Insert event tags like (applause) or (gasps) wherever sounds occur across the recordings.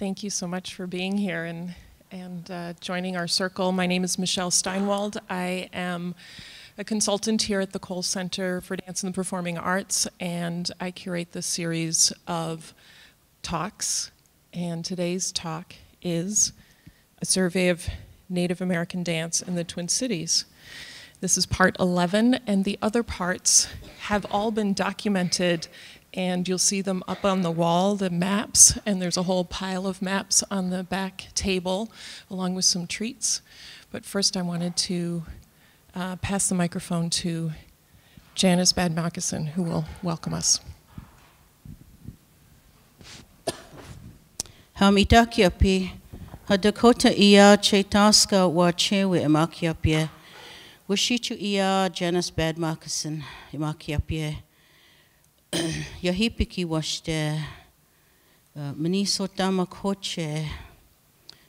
Thank you so much for being here and, and uh, joining our circle. My name is Michèle Steinwald. I am a consultant here at the Cowles Center for Dance and the Performing Arts, and I curate this series of talks. And today's talk is a survey of Native American dance in the Twin Cities. This is part 11, and the other parts have all been documented and you'll see them up on the wall, the maps, and there's a whole pile of maps on the back table, along with some treats. But first, I wanted to uh, pass the microphone to Janice Bad Moccasin, who will welcome us. Ia chetaska. Wishichu ia Janice (clears throat) Bad Moccasin emakiapie. Yahipiki washte uh, Minnesota koche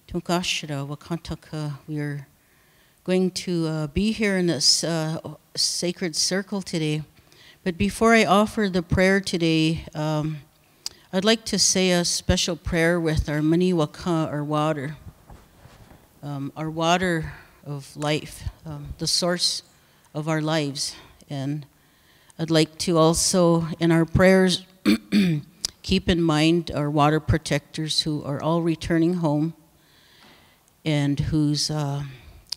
Tunkashira Wakantaka. We're going to uh, be here in this uh, sacred circle today. But before I offer the prayer today, um, I'd like to say a special prayer with our mani waka our water, um, our water of life, um, the source of our lives. And I'd like to also, in our prayers, (clears throat) keep in mind our water protectors who are all returning home and whose uh,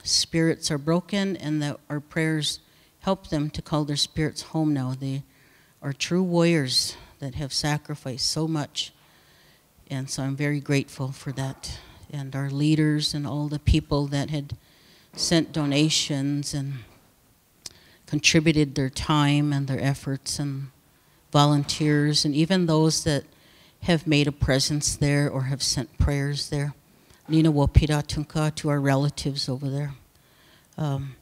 spirits are broken, and that our prayers help them to call their spirits home now. They are true warriors that have sacrificed so much. And so I'm very grateful for that. And our leaders and all the people that had sent donations and contributed their time and their efforts and volunteers and even those that have made a presence there or have sent prayers there. Nina Wapira Tunka to our relatives over there. Um,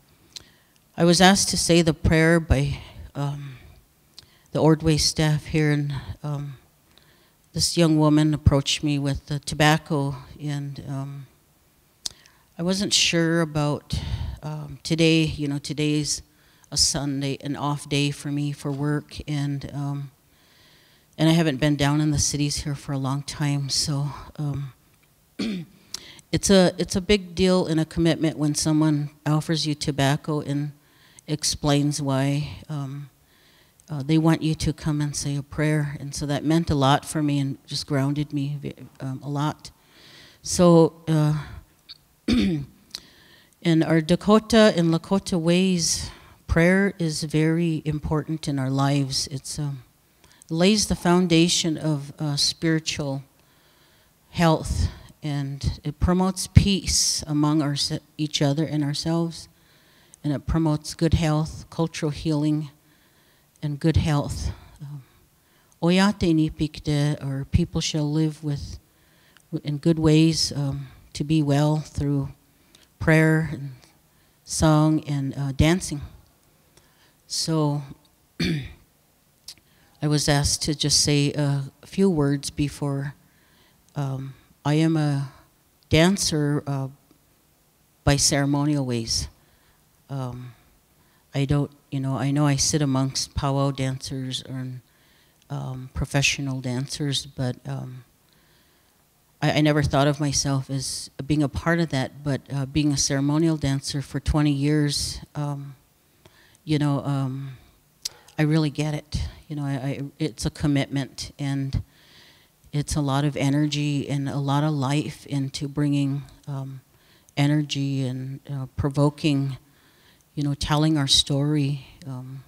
I was asked to say the prayer by um, the Ordway staff here, and um, this young woman approached me with the tobacco, and um, I wasn't sure about um, today. You know, today's a Sunday, an off day for me for work, and um, and I haven't been down in the cities here for a long time, so um, (clears throat) it's a it's a big deal and a commitment when someone offers you tobacco and explains why um, uh, they want you to come and say a prayer, and so that meant a lot for me and just grounded me um, a lot. So. Uh, (clears throat) in our Dakota and Lakota ways, prayer is very important in our lives. It's um, lays the foundation of uh, spiritual health and it promotes peace among our, each other and ourselves and it promotes good health, cultural healing, and good health. Um, Oyate nipikde, or people shall live with in good ways um, to be well through prayer and song and uh, dancing. So (clears throat) I was asked to just say a few words before. Um, I am a dancer uh, by ceremonial ways. Um, I don't, you know, I know I sit amongst powwow dancers and um, professional dancers, but um, I, I, never thought of myself as being a part of that. But uh, being a ceremonial dancer for 20 years, um, you know, um, I really get it. You know, I, I, it's a commitment and it's a lot of energy and a lot of life into bringing um, energy and uh, provoking, you know, telling our story um,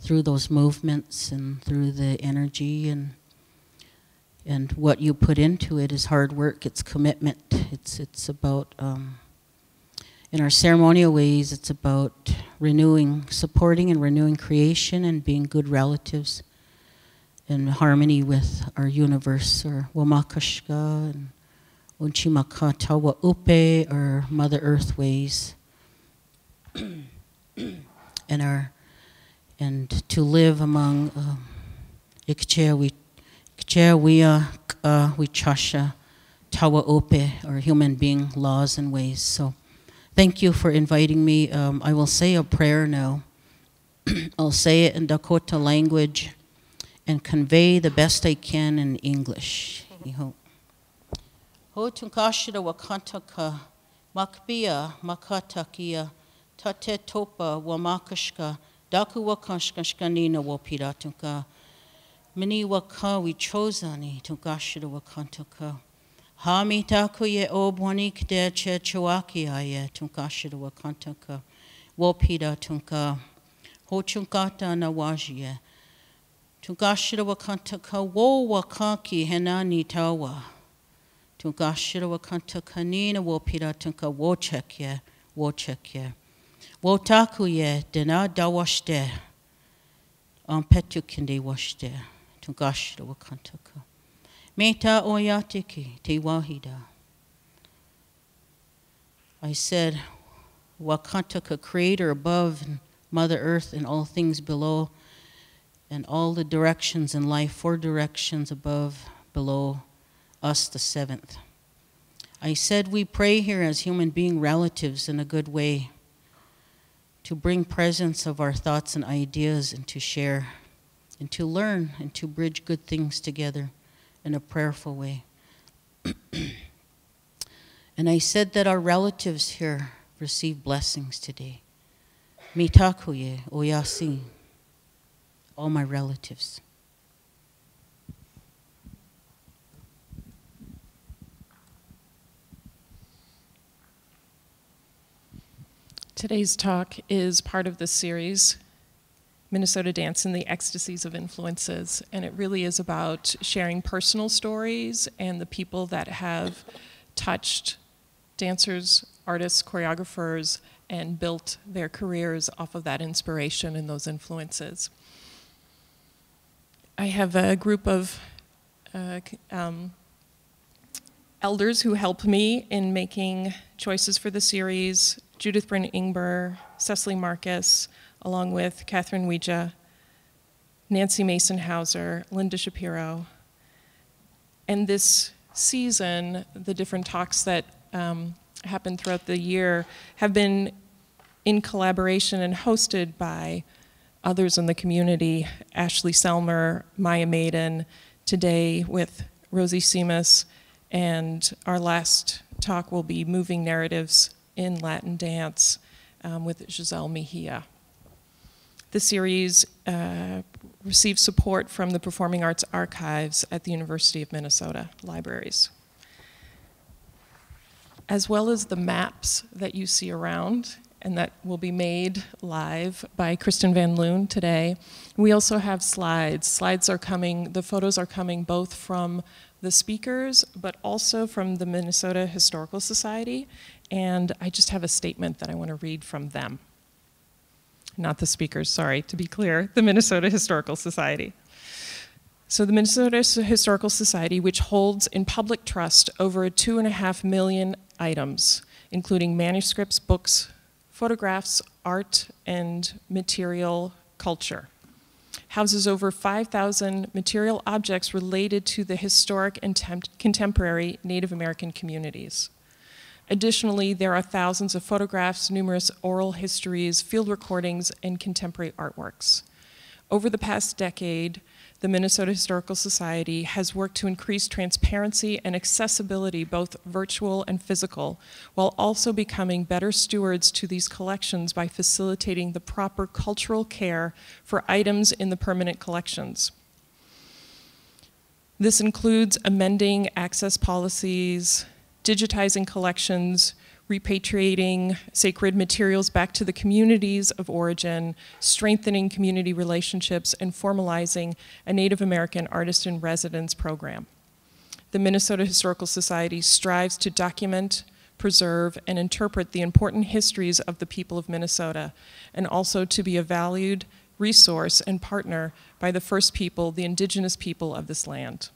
through those movements and through the energy and and what you put into it is hard work. It's commitment. It's it's about um, in our ceremonial ways, it's about renewing, supporting and renewing creation and being good relatives in harmony with our universe, or Wamakashka and Unchimaka Tawa Upe, or Mother Earth ways, (clears throat) and our and to live among um, Ikchea Wia Wichasha Tawa Upe, or human being laws and ways. So Thank you for inviting me. Um, I will say a prayer now. (clears throat) I'll say it in Dakota language and convey the best I can in English. Ho tunkashira wa ka we chozani tunkashira wa kantaka. Hami taku ye obwani kde che chuaki aye tunkashira wa kantaka. Wo pira tunka. Ho chunkata na wajie. Tunkashira wa kantaka wo wa kaki henani tawa. Tunkashira wa kantaka nina wo pira tunka wo chekye, wo chekye. Wo taku ye dena dawashte. Am petu kinde washte. Tunkashira wa kantaka. Meta oyatiki te wahida. I said, Wakataka, creator above and Mother Earth and all things below, and all the directions in life, four directions above, below, us the seventh. I said we pray here as human being relatives in a good way to bring presence of our thoughts and ideas and to share and to learn and to bridge good things together in a prayerful way. (clears throat) and I said that our relatives here receive blessings today. Mitakuye oyasi, all my relatives. Today's talk is part of the series, Minnesota Dance and the Ecstasies of Influences. And it really is about sharing personal stories and the people that have touched dancers, artists, choreographers, and built their careers off of that inspiration and those influences. I have a group of uh, um, elders who help me in making choices for the series Judith Brin Ingber, Cecily Marcus, along with Kathryn Hujda, Nancy Mason Hauser, Linda Shapiro. And this season, the different talks that um, happen throughout the year have been in collaboration and hosted by others in the community Ashley Selmer, Maya Maiden, today with Rosy Simas, and our last talk will be Moving Narratives in Latin Dance um, with Giselle Mejia. The series uh, received support from the Performing Arts Archives at the University of Minnesota Libraries. As well as the maps that you see around and that will be made live by Kristen Van Loon today. We also have slides. Slides are coming, the photos are coming both from the speakers, but also from the Minnesota Historical Society. And I just have a statement that I want to read from them. Not the speakers, sorry, to be clear, the Minnesota Historical Society. So, the Minnesota Historical Society, which holds in public trust over two and a half million items, including manuscripts, books, photographs, art, and material culture. Houses over 5,000 material objects related to the historic and tem- contemporary Native American communities. Additionally, there are thousands of photographs, numerous oral histories, field recordings, and contemporary artworks. Over the past decade, the Minnesota Historical Society has worked to increase transparency and accessibility, both virtual and physical, while also becoming better stewards to these collections by facilitating the proper cultural care for items in the permanent collections. This includes amending access policies, digitizing collections, repatriating sacred materials back to the communities of origin, strengthening community relationships, and formalizing a Native American Artist in Residence program. The Minnesota Historical Society strives to document, preserve, and interpret the important histories of the people of Minnesota, and also to be a valued resource and partner by the first people, the indigenous people of this land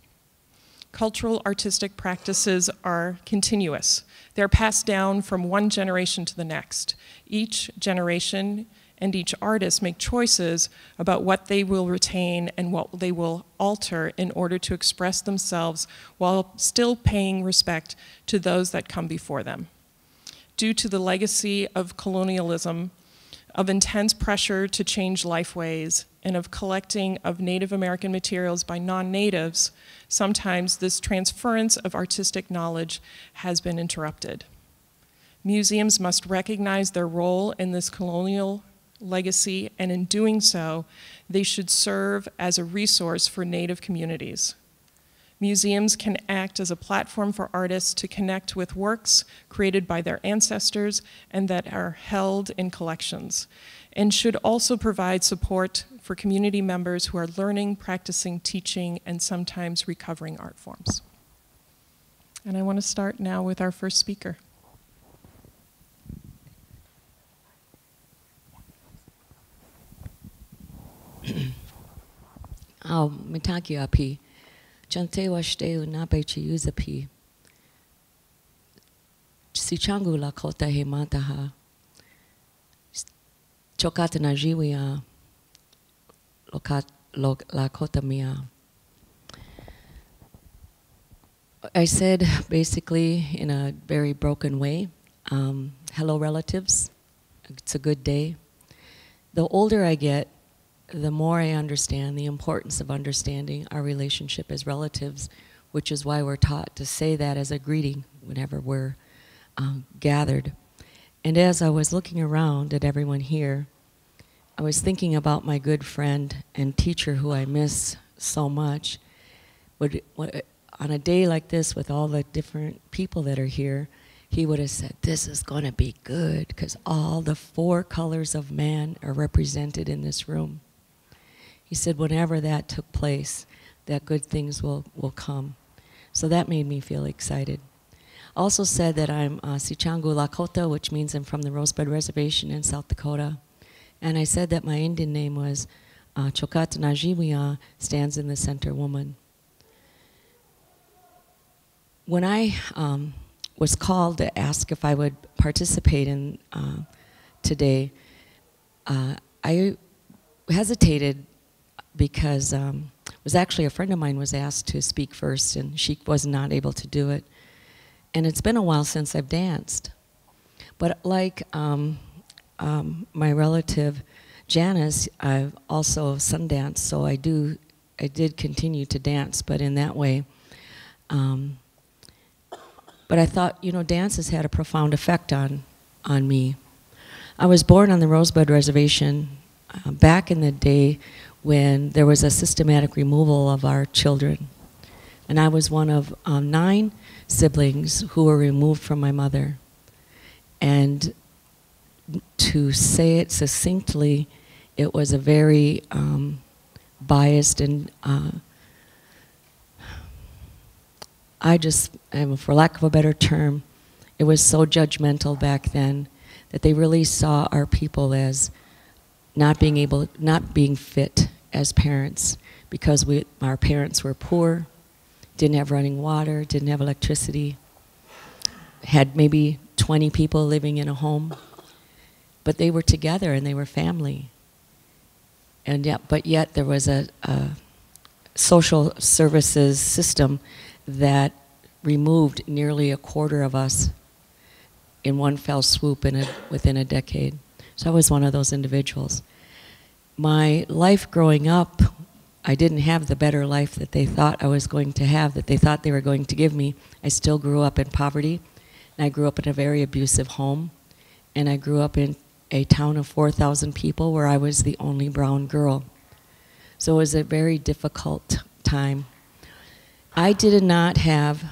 cultural artistic practices are continuous. They're passed down from one generation to the next. Each generation and each artist make choices about what they will retain and what they will alter in order to express themselves while still paying respect to those that come before them. Due to the legacy of colonialism, of intense pressure to change lifeways, and of collecting of Native American materials by non natives, sometimes this transference of artistic knowledge has been interrupted. Museums must recognize their role in this colonial legacy, and in doing so, they should serve as a resource for Native communities. Museums can act as a platform for artists to connect with works created by their ancestors and that are held in collections, and should also provide support for community members who are learning, practicing, teaching, and sometimes recovering art forms. And I want to start now with our first speaker. Au mitaki api. Chante washteu nape pi. Si changu la kota he mataha. Chokata na jiwia. La kota mia. I said basically in a very broken way, um, hello relatives, it's a good day. The older I get, the more I understand the importance of understanding our relationship as relatives, which is why we're taught to say that as a greeting whenever we're um, gathered. And as I was looking around at everyone here, I was thinking about my good friend and teacher who I miss so much. Would, on a day like this, with all the different people that are here, he would have said, This is going to be good because all the four colors of man are represented in this room. He said, whenever that took place, that good things will, will come. So that made me feel excited. Also said that I'm uh, Sichangu Lakota, which means I'm from the Rosebud Reservation in South Dakota. And I said that my Indian name was uh, Chokat Najiwiya, stands in the center woman. When I um, was called to ask if I would participate in uh, today, uh, I hesitated because um, was actually a friend of mine was asked to speak first and she was not able to do it. And it's been a while since I've danced. But like um, um, my relative Janice, I've also sun danced, so I do, I did continue to dance, but in that way. Um, but I thought, you know, dance has had a profound effect on, on me. I was born on the Rosebud Reservation uh, back in the day when there was a systematic removal of our children. And I was one of um, nine siblings who were removed from my mother. And to say it succinctly, it was a very um, biased and uh, I just, for lack of a better term, it was so judgmental back then that they really saw our people as not being able, not being fit as parents because we, our parents were poor, didn't have running water, didn't have electricity, had maybe 20 people living in a home, but they were together and they were family. And yet, but yet there was a, a social services system that removed nearly a quarter of us in one fell swoop in a, within a decade. So I was one of those individuals my life growing up, I didn't have the better life that they thought I was going to have, that they thought they were going to give me. I still grew up in poverty, and I grew up in a very abusive home, and I grew up in a town of 4,000 people where I was the only brown girl. So it was a very difficult time. I did not have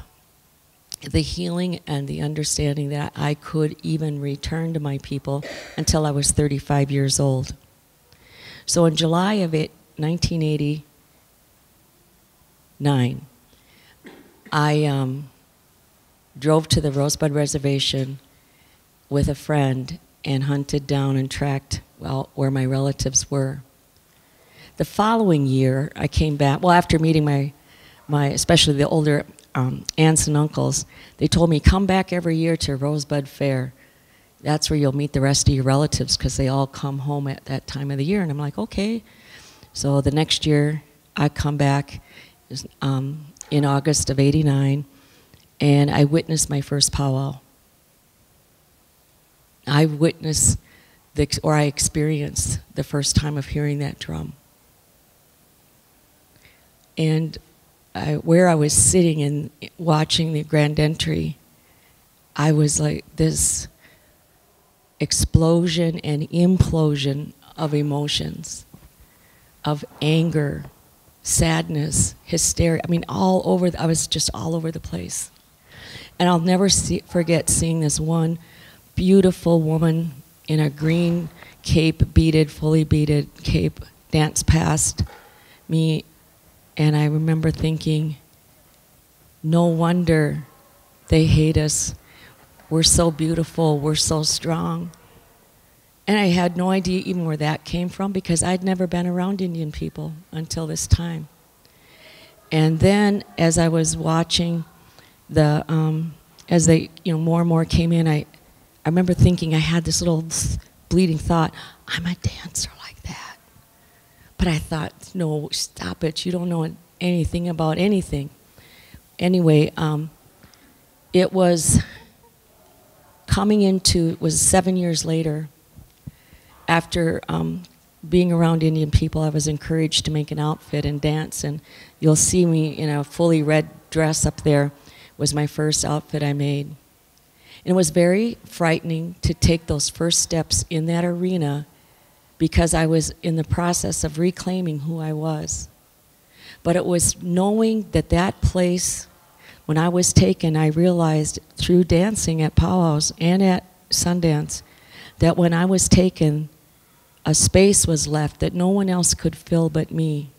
the healing and the understanding that I could even return to my people until I was 35 years old. So in July of it, 1989, I um, drove to the Rosebud Reservation with a friend and hunted down and tracked well where my relatives were. The following year, I came back. Well, after meeting my, my especially the older um, aunts and uncles, they told me come back every year to Rosebud Fair that's where you'll meet the rest of your relatives because they all come home at that time of the year. And I'm like, okay. So the next year, I come back um, in August of 89, and I witnessed my first powwow. I witnessed, the, or I experienced the first time of hearing that drum. And I, where I was sitting and watching the grand entry, I was like this explosion and implosion of emotions, of anger, sadness, hysteria. I mean, all over. The, I was just all over the place. And I'll never see, forget seeing this one beautiful woman in a green cape, beaded, fully beaded cape, dance past me. And I remember thinking, no wonder they hate us. We're so beautiful, we're so strong. And I had no idea even where that came from because I'd never been around Indian people until this time. And then as I was watching the, um, as they, you know, more and more came in, I, I remember thinking I had this little bleeding thought, I'm a dancer like that. But I thought, no, stop it. You don't know anything about anything. Anyway, um, it was coming into, it was seven years later, after um, being around Indian people, I was encouraged to make an outfit and dance. And you'll see me in a fully red dress up there. Was my first outfit I made. And it was very frightening to take those first steps in that arena because I was in the process of reclaiming who I was. But it was knowing that that place, when I was taken, I realized through dancing at powwows and at Sundance that when I was taken, a space was left that no one else could fill but me.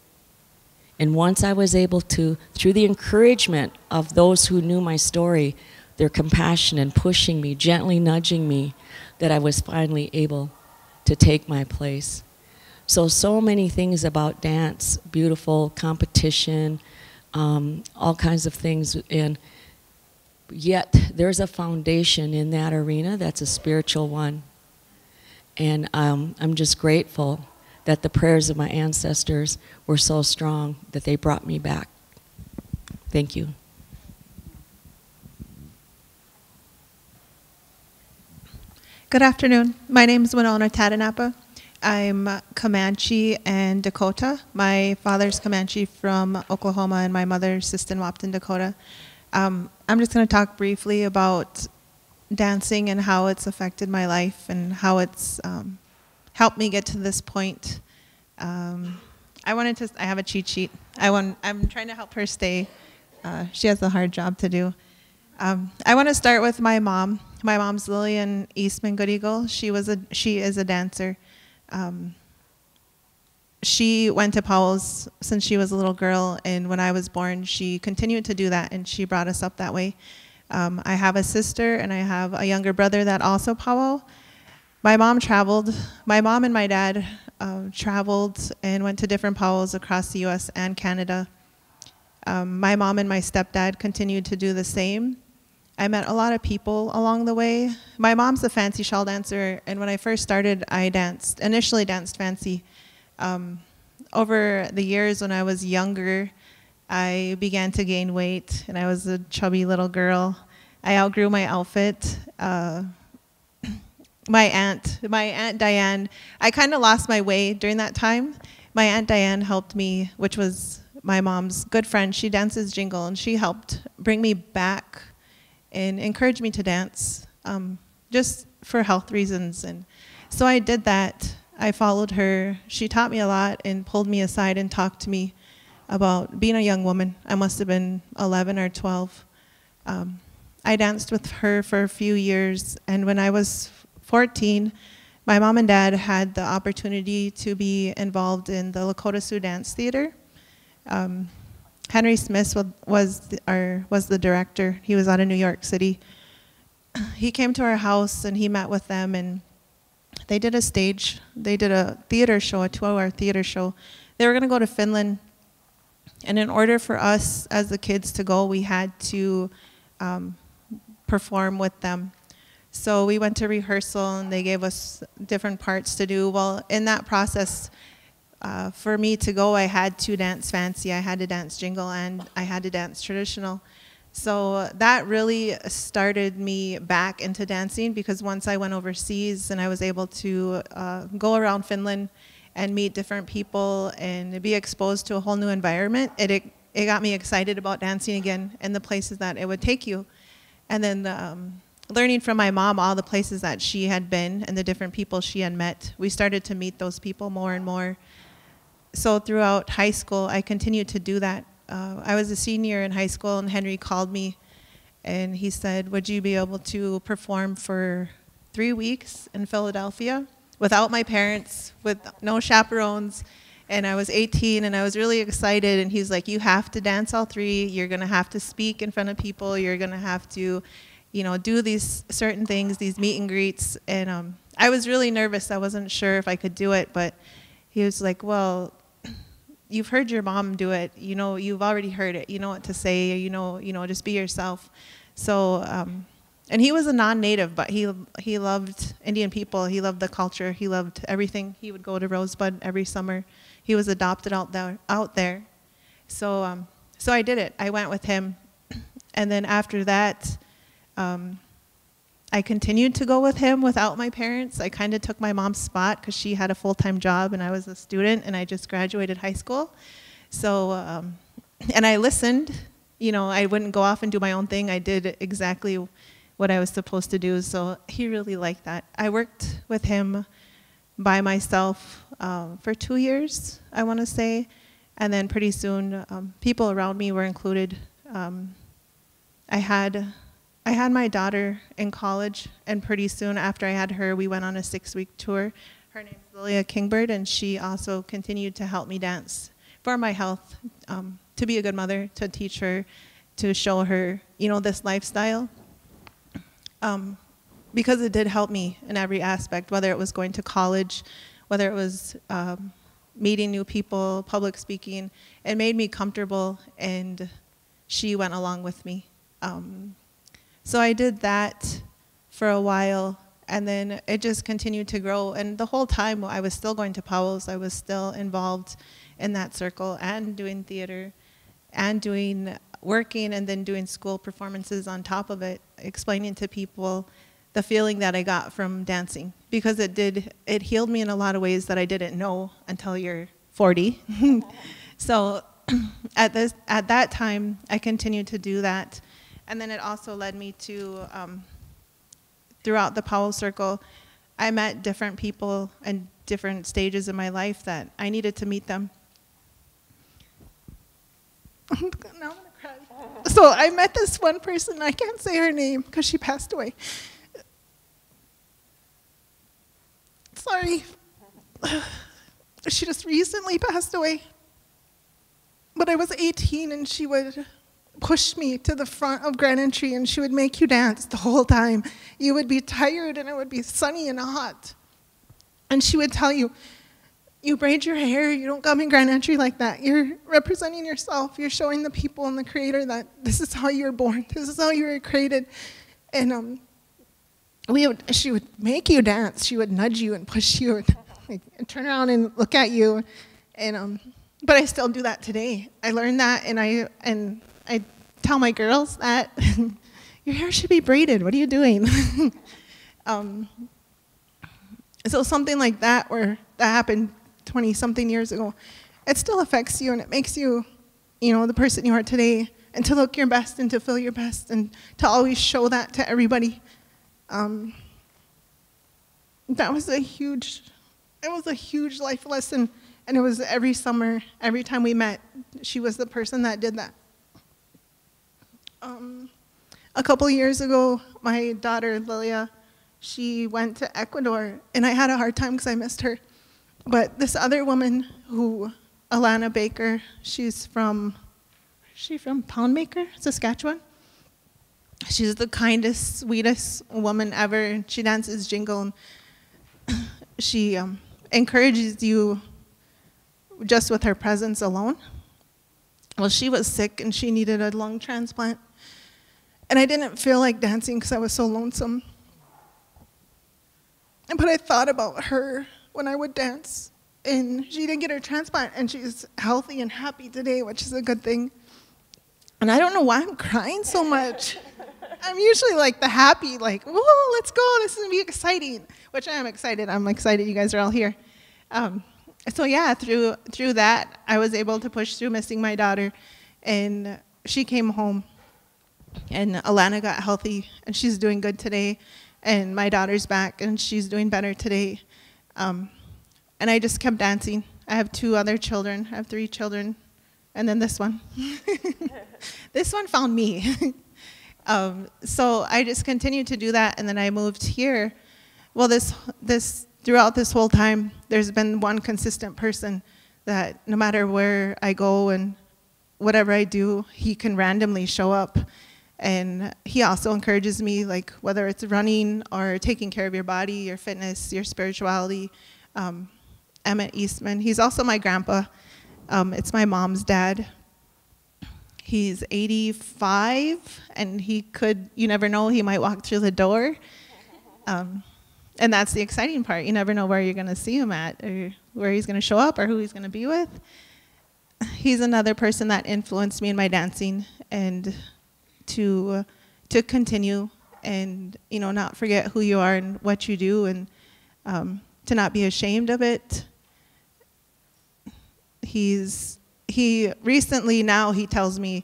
And once I was able to, through the encouragement of those who knew my story, their compassion and pushing me, gently nudging me, that I was finally able to take my place. So, so many things about dance, beautiful competition, um, all kinds of things. And yet, there's a foundation in that arena that's a spiritual one. And um, I'm just grateful that the prayers of my ancestors were so strong that they brought me back. Thank you. Good afternoon. My name is Winona Tahdooahnippah. I'm Comanche and Dakota. My father's Comanche from Oklahoma and my mother's Sisseton Wahpeton, Dakota. Um, I'm just going to talk briefly about dancing and how it's affected my life and how it's um, helped me get to this point. Um, I wanted to. I have a cheat sheet. I want. I'm trying to help her stay. Uh, she has a hard job to do. Um, I want to start with my mom. My mom's Lillian Eastman Good Eagle. She was a. She is a dancer. Um, she went to powwows since she was a little girl, and when I was born, she continued to do that, and she brought us up that way. Um, I have a sister and I have a younger brother that also powwow. My mom traveled. My mom and my dad uh, traveled and went to different powwows across the U.S. and Canada. Um, my mom and my stepdad continued to do the same. I met a lot of people along the way. My mom's a fancy shawl dancer, and when I first started, I danced, initially danced fancy. Um, over the years when I was younger, I began to gain weight, and I was a chubby little girl. I outgrew my outfit. Uh, my aunt, my aunt Diane, I kind of lost my way during that time. My aunt Diane helped me, which was my mom's good friend. She dances jingle, and she helped bring me back and encourage me to dance, um, just for health reasons. And so I did that. I followed her. She taught me a lot and pulled me aside and talked to me about being a young woman. I must have been 11 or 12. Um, I danced with her for a few years, and when I was 14, my mom and dad had the opportunity to be involved in the Lakota Sioux Dance Theater. Um, Henry Smith was the, our, was the director. He was out of New York City. (clears throat) He came to our house and he met with them, and they did a stage. They did a theater show, a two-hour theater show. They were going to go to Finland and in order for us as the kids to go, we had to um, perform with them. So we went to rehearsal and they gave us different parts to do. Well, in that process, uh, for me to go, I had to dance fancy, I had to dance jingle, and I had to dance traditional. So that really started me back into dancing because once I went overseas and I was able to uh, go around Finland and meet different people and be exposed to a whole new environment, it, it, it got me excited about dancing again and the places that it would take you. And then um, learning from my mom all the places that she had been and the different people she had met, we started to meet those people more and more. So throughout high school, I continued to do that. Uh, I was a senior in high school, and Henry called me and he said, Would you be able to perform for three weeks in Philadelphia without my parents, with no chaperones? And I was 18 and I was really excited. And he's like, You have to dance all three. You're going to have to speak in front of people. You're going to have to, you know, do these certain things, these meet and greets. And um, I was really nervous. I wasn't sure if I could do it. But he was like, Well, (clears throat) you've heard your mom do it. You know, you've already heard it. You know what to say. You know, you know, just be yourself. So, um, and he was a non-native, but he he loved Indian people. He loved the culture. He loved everything. He would go to Rosebud every summer. He was adopted out there. Out there. So, um, so I did it. I went with him, (clears throat) and then after that. Um, I continued to go with him without my parents. I kind of took my mom's spot because she had a full time job and I was a student and I just graduated high school. So, um, and I listened. You know, I wouldn't go off and do my own thing. I did exactly what I was supposed to do. So he really liked that. I worked with him by myself um, for two years, I want to say. And then pretty soon, um, people around me were included. Um, I had I had my daughter in college, and pretty soon after I had her, we went on a six week tour. Her name's Lilia Kingbird, and she also continued to help me dance for my health, um, to be a good mother, to teach her, to show her, you know, this lifestyle. Um, because it did help me in every aspect, whether it was going to college, whether it was um, meeting new people, public speaking. It made me comfortable, and she went along with me. Um, so I did that for a while, and then it just continued to grow. And the whole time I was still going to powwows, I was still involved in that circle and doing theater and doing working and then doing school performances on top of it, explaining to people the feeling that I got from dancing because it did it healed me in a lot of ways that I didn't know until you're 40. (laughs) so (clears throat) at this at that time I continued to do that and then it also led me to, um, throughout the powwow circle, I met different people in different stages of my life that I needed to meet them. (laughs) cry. So I met this one person, I can't say her name because she passed away. Sorry. She just recently passed away. But I was 18 and she would push me to the front of Grand Entry and she would make you dance the whole time. You would be tired and it would be sunny and hot. And she would tell you, you braid your hair, you don't come in Grand Entry like that. You're representing yourself. You're showing the people and the creator that this is how you were born. (laughs) This is how you were created. And um, we would, she would make you dance. She would nudge you and push you and, (laughs) like, turn around and look at you. And um, but I still do that today. I learned that and I and I tell my girls that (laughs) your hair should be braided. What are you doing? um, so something like that, where that happened 20 something years ago, it still affects you and it makes you, you know, the person you are today, and to look your best and to feel your best and to always show that to everybody. Um, that was a huge, it was a huge life lesson. And it was every summer, every time we met, she was the person that did that. Um, a couple years ago, my daughter Lilia, she went to Ecuador, and I had a hard time because I missed her. But this other woman, who Alana Baker, she's from, she from Poundmaker, Saskatchewan. She's the kindest, sweetest woman ever. She dances jingle. And (coughs) she um, encourages you just with her presence alone. Well, she was sick and she needed a lung transplant. And I didn't feel like dancing because I was so lonesome. But I thought about her when I would dance. And she didn't get her transplant, and she's healthy and happy today, which is a good thing. And I don't know why I'm crying so much. I'm usually like the happy, like, whoa, let's go, this is gonna be exciting, which I am excited. I'm excited you guys are all here. Um, so yeah, through through that, I was able to push through missing my daughter, and she came home, and Alana got healthy, and she's doing good today, and my daughter's back, and she's doing better today, um, and I just kept dancing. I have two other children. I have three children, and then this one. (laughs) this one found me. (laughs) um, so I just continued to do that, and then I moved here. Well, this this throughout this whole time, there's been one consistent person that no matter where I go and whatever I do, he can randomly show up. And he also encourages me, like whether it's running or taking care of your body, your fitness, your spirituality. Um, Emmett Eastman. He's also my grandpa. Um, it's my mom's dad. He's 85, and he could, you never know, he might walk through the door. Um, and that's the exciting part. You never know where you're going to see him at, or where he's going to show up, or who he's going to be with. He's another person that influenced me in my dancing, and to to continue and you know not forget who you are and what you do, and um, to not be ashamed of it. He's he recently now he tells me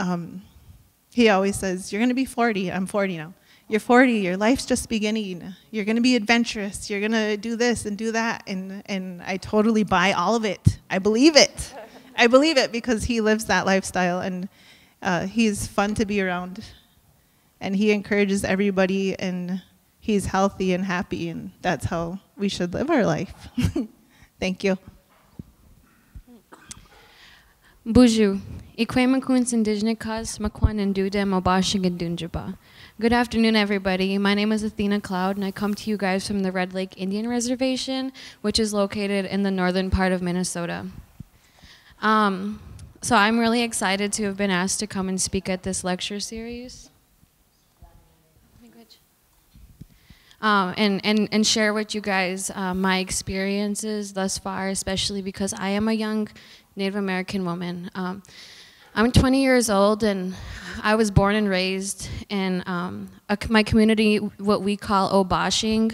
um, he always says you're going to be 40 i'm 40 now you're 40, your life's just beginning. You're going to be adventurous. You're going to do this and do that. And, and I totally buy all of it. I believe it. I believe it because he lives that lifestyle and uh, he's fun to be around. And he encourages everybody and he's healthy and happy. And that's how we should live our life. (laughs) Thank you. Boozhoo, Ikwe indigenous cause Makwan and Duda. Good afternoon, everybody. My name is Athena Cloud, and I come to you guys from the Red Lake Indian Reservation, which is located in the northern part of Minnesota. Um, so I'm really excited to have been asked to come and speak at this lecture series. Um, and, and, and share with you guys uh, my experiences thus far, especially because I am a young Native American woman. Um, I'm 20 years old, and I was born and raised in um, a, my community, what we call Obashing,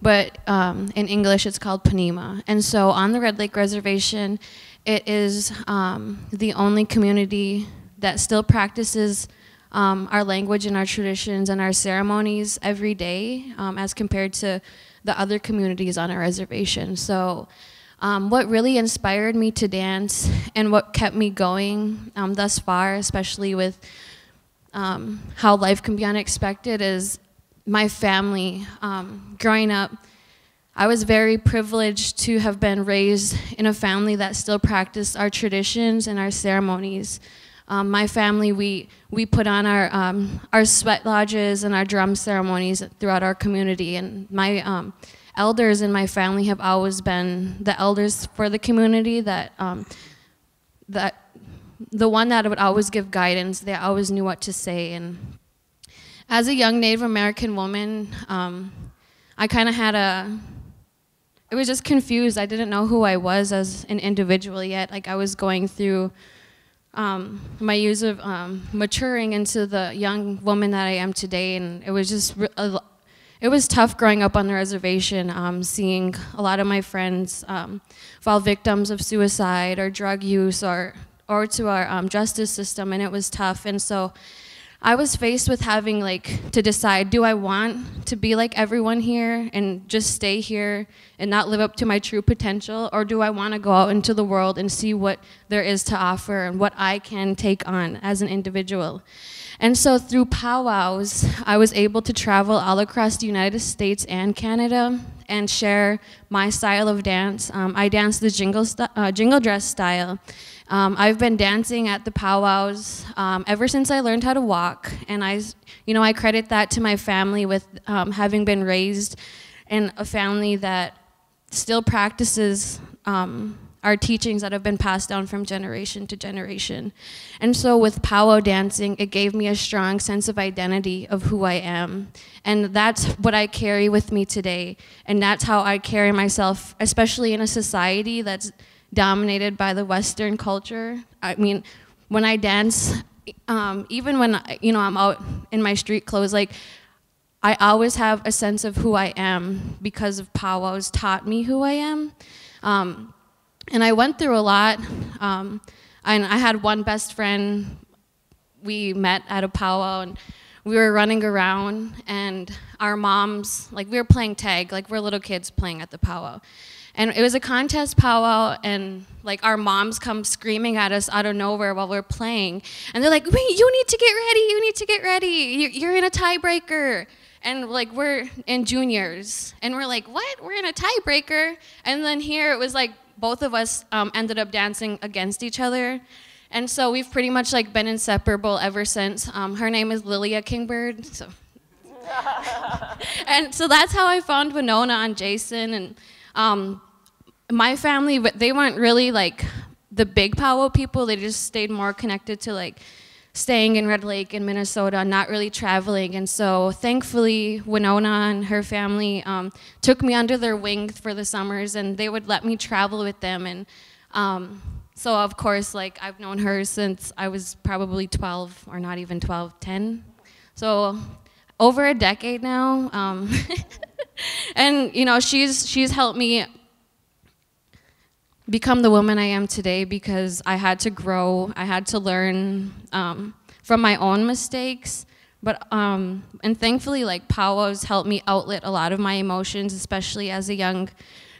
but um, in English it's called Ponemah. And so on the Red Lake Reservation, it is um, the only community that still practices um, our language and our traditions and our ceremonies every day um, as compared to the other communities on our reservation. So um, what really inspired me to dance and what kept me going um, thus far, especially with um, how life can be unexpected, is my family. Um, growing up, I was very privileged to have been raised in a family that still practiced our traditions and our ceremonies. Um, my family, we, we put on our, um, our sweat lodges and our drum ceremonies throughout our community. And my elders in my family have always been the elders for the community that um, that the one that would always give guidance. They always knew what to say. And as a young Native American woman, um, I kind of had a it was just confused. I didn't know who I was as an individual yet. Like I was going through um, my years of um, maturing into the young woman that I am today, and it was just it was tough growing up on the reservation, um, seeing a lot of my friends um, fall victims of suicide or drug use or, or to our um, justice system, and it was tough. And so I was faced with having like to decide, do I want to be like everyone here and just stay here and not live up to my true potential, or do I want to go out into the world and see what there is to offer and what I can take on as an individual? And so through powwows, I was able to travel all across the United States and Canada and share my style of dance. Um, I dance the jingle, uh, jingle dress style. Um, I've been dancing at the powwows um, ever since I learned how to walk, and I, you know, I credit that to my family with um, having been raised in a family that still practices um, our teachings that have been passed down from generation to generation. And so with powwow dancing, it gave me a strong sense of identity of who I am. And that's what I carry with me today. And that's how I carry myself, especially in a society that's dominated by the Western culture. I mean, when I dance, um, even when you know I'm out in my street clothes, like I always have a sense of who I am because of powwows taught me who I am. Um, and I went through a lot. Um, and I had one best friend. We met at a powwow, and we were running around, and our moms, like we were playing tag, like we're little kids playing at the powwow. And it was a contest powwow, and like our moms come screaming at us out of nowhere while we're playing, and they're like, "Wait, you need to get ready! You need to get ready! You're in a tiebreaker!" And like we're in juniors, and we're like, "What? We're in a tiebreaker?" And then here it was like both of us um, ended up dancing against each other. And so we've pretty much like been inseparable ever since. Um, her name is Lilia Kingbird. So. (laughs) and so that's how I found Winona and Jason. And um, my family, they weren't really like the big powwow people. They just stayed more connected to like staying in Red Lake in Minnesota, not really traveling. And so thankfully, Winona and her family um, took me under their wing for the summers and they would let me travel with them. And um, so, of course, like I've known her since I was probably 12 or not even 12, 10. So over a decade now. Um, (laughs) and, you know, she's, she's helped me become the woman I am today because I had to grow, I had to learn um, from my own mistakes. But um, and thankfully, like powwows helped me outlet a lot of my emotions, especially as a young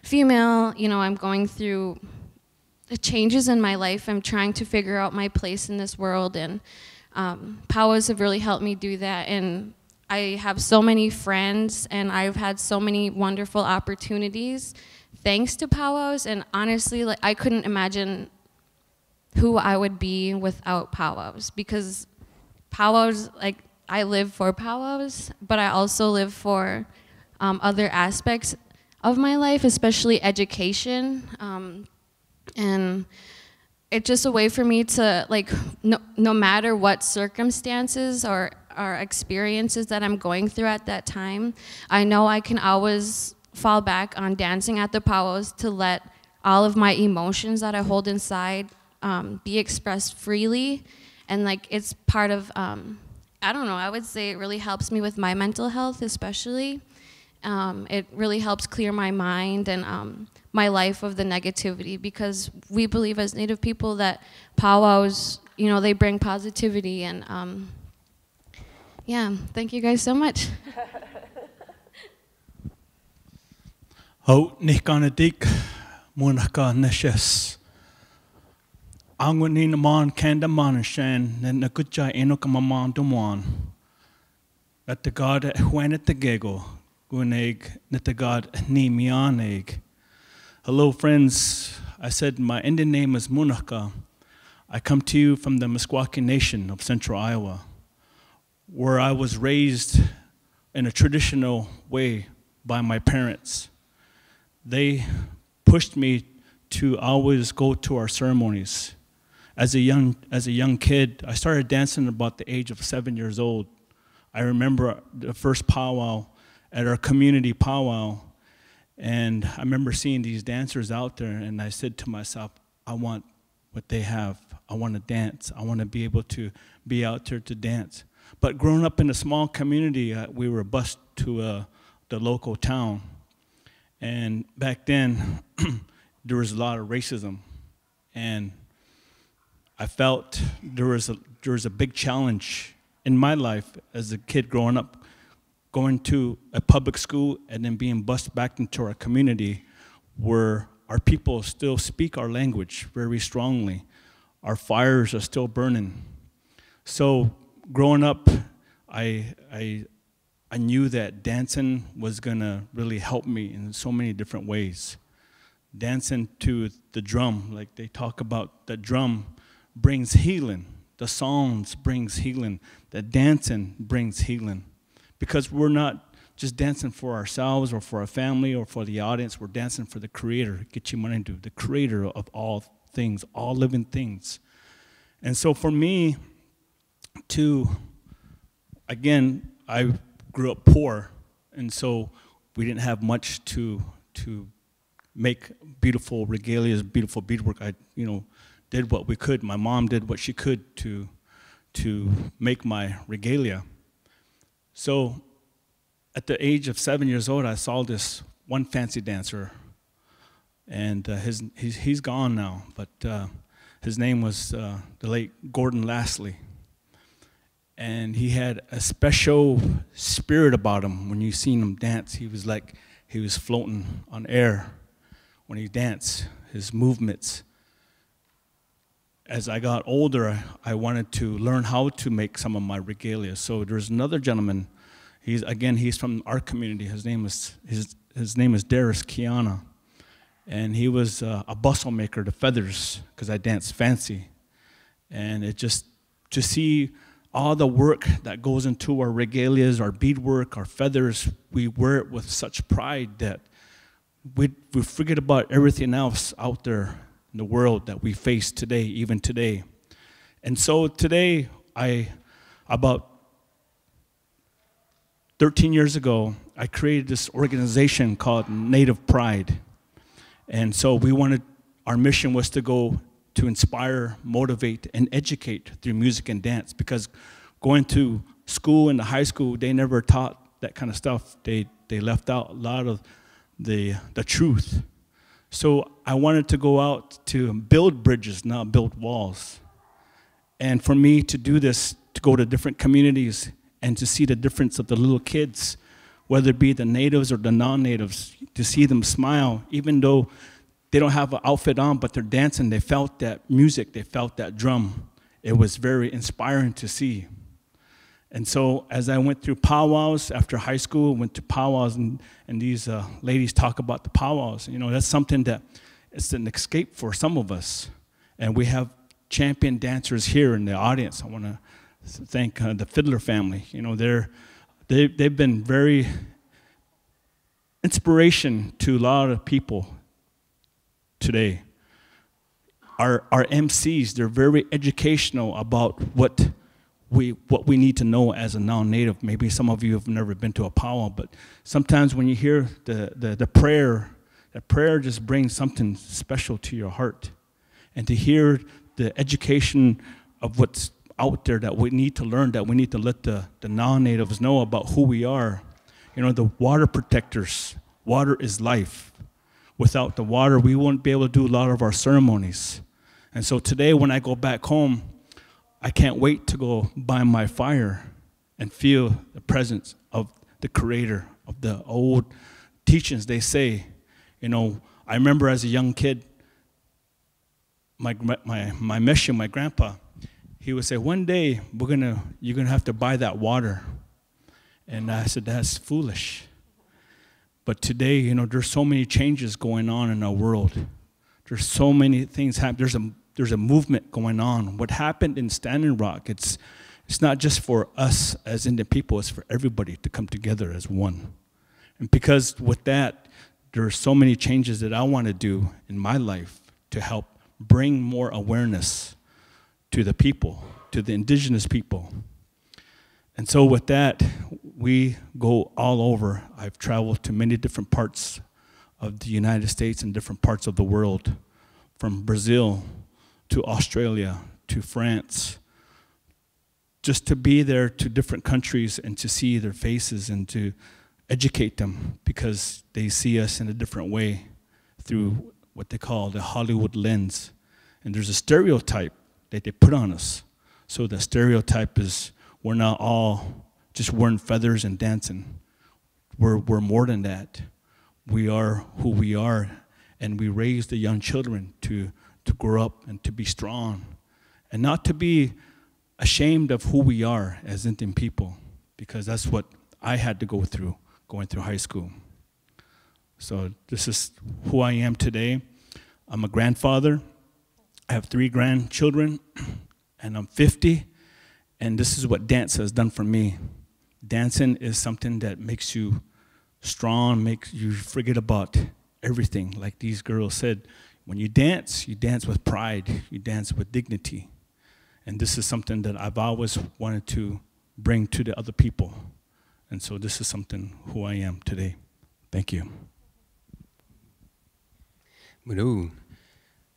female. You know, I'm going through changes in my life. I'm trying to figure out my place in this world, and um, powwows have really helped me do that. And I have so many friends, and I've had so many wonderful opportunities thanks to powwows and honestly like i couldn't imagine who i would be without powwows because powwows like i live for powwows but i also live for um, other aspects of my life especially education um, and it's just a way for me to like no, no matter what circumstances or or experiences that i'm going through at that time i know i can always fall back on dancing at the powwows to let all of my emotions that I hold inside um, be expressed freely. And like it's part of, um, I don't know, I would say it really helps me with my mental health, especially. Um, it really helps clear my mind and um, my life of the negativity because we believe as Native people that powwows, you know, they bring positivity. And um, yeah, thank you guys so much. (laughs) Ho nikana dik munaka neshes. Angwa ni naman kanda man shan na nakutja enoka maman dumwan. At the God huanet the gego guneg na the God ni mianeg. Hello friends, I said my Indian name is Munaka. I come to you from the Meskwaki Nation of Central Iowa, where I was raised in a traditional way by my parents they pushed me to always go to our ceremonies. As a young, as a young kid, I started dancing about the age of seven years old. I remember the first powwow at our community powwow, and I remember seeing these dancers out there, and I said to myself, I want what they have. I want to dance. I want to be able to be out there to dance. But growing up in a small community, uh, we were bused to uh, the local town and back then, (clears throat) there was a lot of racism. And I felt there was, a, there was a big challenge in my life as a kid growing up, going to a public school and then being bused back into our community where our people still speak our language very strongly. Our fires are still burning. So growing up, I, I, I knew that dancing was going to really help me in so many different ways. Dancing to the drum, like they talk about, the drum brings healing. The songs brings healing. The dancing brings healing. Because we're not just dancing for ourselves or for our family or for the audience. We're dancing for the creator, Gichimanendu, the creator of all things, all living things. And so for me to, again, I grew up poor, and so we didn't have much to to make beautiful regalias, beautiful beadwork. I, you know, did what we could. My mom did what she could to to make my regalia. So, at the age of seven years old, I saw this one fancy dancer and uh, his he's, he's gone now. But uh, his name was uh, the late Gordon Lastly, and he had a special spirit about him. When you seen him dance, he was like he was floating on air when he danced. His movements. As I got older, I, wanted to learn how to make some of my regalia. So there's another gentleman. He's again he's from our community. His name is his his name is Darius Kiana and he was uh, a bustle maker to feathers because I dance fancy, and it just to see all the work that goes into our regalias, our beadwork, our feathers, we wear it with such pride that we we forget about everything else out there in the world that we face today, even today, and so today I about 13 years ago, I created this organization called Native Pride. And so we wanted, our mission was to go to inspire, motivate, and educate through music and dance because going to school and the high school, they never taught that kind of stuff. They, they left out a lot of the, the truth. So I wanted to go out to build bridges, not build walls. And for me to do this, to go to different communities and to see the difference of the little kids whether it be the natives or the non-natives, to see them smile, even though they don't have an outfit on, but they're dancing. They felt that music, they felt that drum. It was very inspiring to see. And so as I went through powwows after high school, went to powwows, and, and these uh, ladies talk about the powwows. You know, that's something that it's an escape for some of us. And we have champion dancers here in the audience. I want to thank uh, the Fiddler family. You know, they're they, they've been very inspiration to a lot of people today. Our, our MCs, they're very educational about what we, what we need to know as a non-native. Maybe some of you have never been to a powwow, but sometimes when you hear the, the, the prayer, the prayer just brings something special to your heart. And to hear the education of what's out there that we need to learn, that we need to let the, the non natives know about who we are. You know, the water protectors, water is life. Without the water, we won't be able to do a lot of our ceremonies. And so today, when I go back home, I can't wait to go by my fire and feel the presence of the Creator, of the old teachings they say. You know, I remember as a young kid, my, my, my mission, my grandpa, he would say, one day we're gonna, you're gonna have to buy that water. And I said, that's foolish. But today, you know, there's so many changes going on in our world. There's so many things happening. There's a, there's a movement going on. What happened in Standing Rock, it's, it's not just for us as Indian people, it's for everybody to come together as one. And because with that, there are so many changes that I want to do in my life to help bring more awareness to the people, to the indigenous people. And so, with that, we go all over. I've traveled to many different parts of the United States and different parts of the world, from Brazil to Australia to France, just to be there to different countries and to see their faces and to educate them because they see us in a different way through what they call the Hollywood lens. And there's a stereotype that they put on us. So the stereotype is we're not all just wearing feathers and dancing. We're, we're more than that. We are who we are, and we raise the young children to, to grow up and to be strong, and not to be ashamed of who we are as Indian people, because that's what I had to go through going through high school. So this is who I am today. I'm a grandfather. I have three grandchildren, (clears throat) and I'm 50, and this is what dance has done for me. Dancing is something that makes you strong, makes you forget about everything. Like these girls said, when you dance, you dance with pride, you dance with dignity. And this is something that I've always wanted to bring to the other people. And so this is something who I am today. Thank you. Manu.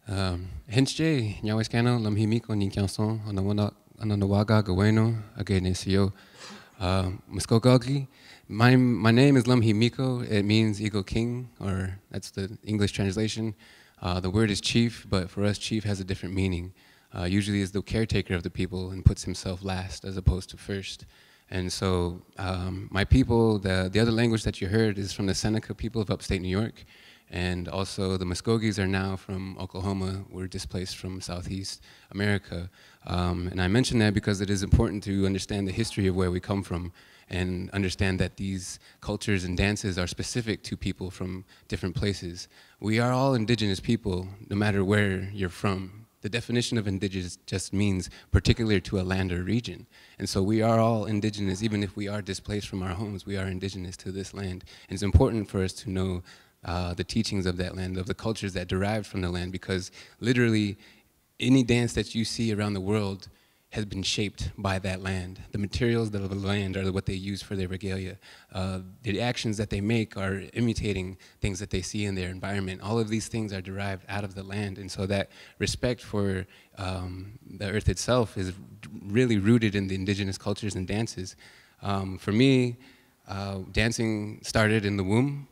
Um, Henche, Nyaweskano, Lamhimiko, Ninkanson, Ananawaga, Gaweno, Again. Uh. My, my name is Lumhe Micco. It means Eagle King, or that's the English translation. Uh, the word is chief, but for us, chief has a different meaning. Uh, usually is the caretaker of the people and puts himself last as opposed to first. And so um, my people, the, the other language that you heard is from the Seneca people of upstate New York. And also the Muskogees are now from Oklahoma. We're displaced from Southeast America. Um, and I mention that because it is important to understand the history of where we come from and understand that these cultures and dances are specific to people from different places. We are all indigenous people, no matter where you're from. The definition of indigenous just means particular to a land or region. And so we are all indigenous, even if we are displaced from our homes, we are indigenous to this land. And it's important for us to know uh, the teachings of that land, of the cultures that derived from the land, because literally any dance that you see around the world has been shaped by that land. The materials of the land are what they use for their regalia. Uh, the actions that they make are imitating things that they see in their environment. All of these things are derived out of the land, and so that respect for um, the earth itself is really rooted in the indigenous cultures and dances. Um, for me, uh, dancing started in the womb.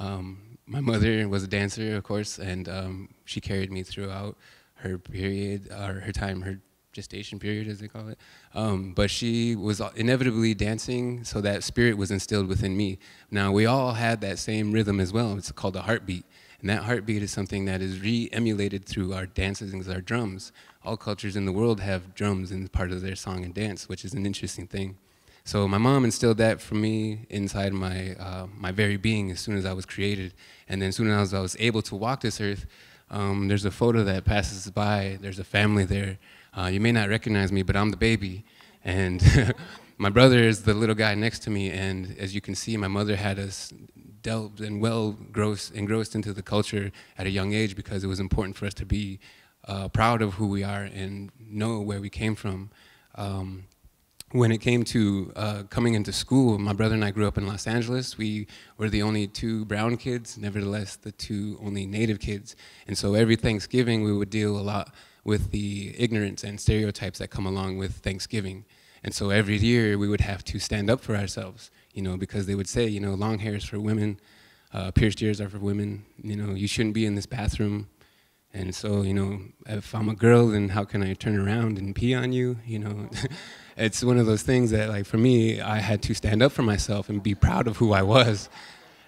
Um, my mother was a dancer, of course, and um, she carried me throughout her period, or her time, her gestation period, as they call it. Um, but she was inevitably dancing, so that spirit was instilled within me. Now, we all had that same rhythm as well. It's called a heartbeat. And that heartbeat is something that is re-emulated through our dances and our drums. All cultures in the world have drums in part of their song and dance, which is an interesting thing. So my mom instilled that for me inside my, uh, my very being as soon as I was created. And then as soon as I was able to walk this earth, um, there's a photo that passes by. There's a family there. Uh, you may not recognize me, but I'm the baby. And (laughs) my brother is the little guy next to me. And as you can see, my mother had us delved and well gross, engrossed into the culture at a young age because it was important for us to be uh, proud of who we are and know where we came from. Um, when it came to uh, coming into school, my brother and I grew up in Los Angeles. We were the only two brown kids, nevertheless, the two only native kids. And so every Thanksgiving, we would deal a lot with the ignorance and stereotypes that come along with Thanksgiving. And so every year, we would have to stand up for ourselves, you know, because they would say, you know, long hair is for women, uh, pierced ears are for women, you know, you shouldn't be in this bathroom. And so, you know, if I'm a girl, then how can I turn around and pee on you, you know? (laughs) it's one of those things that, like, for me, I had to stand up for myself and be proud of who I was.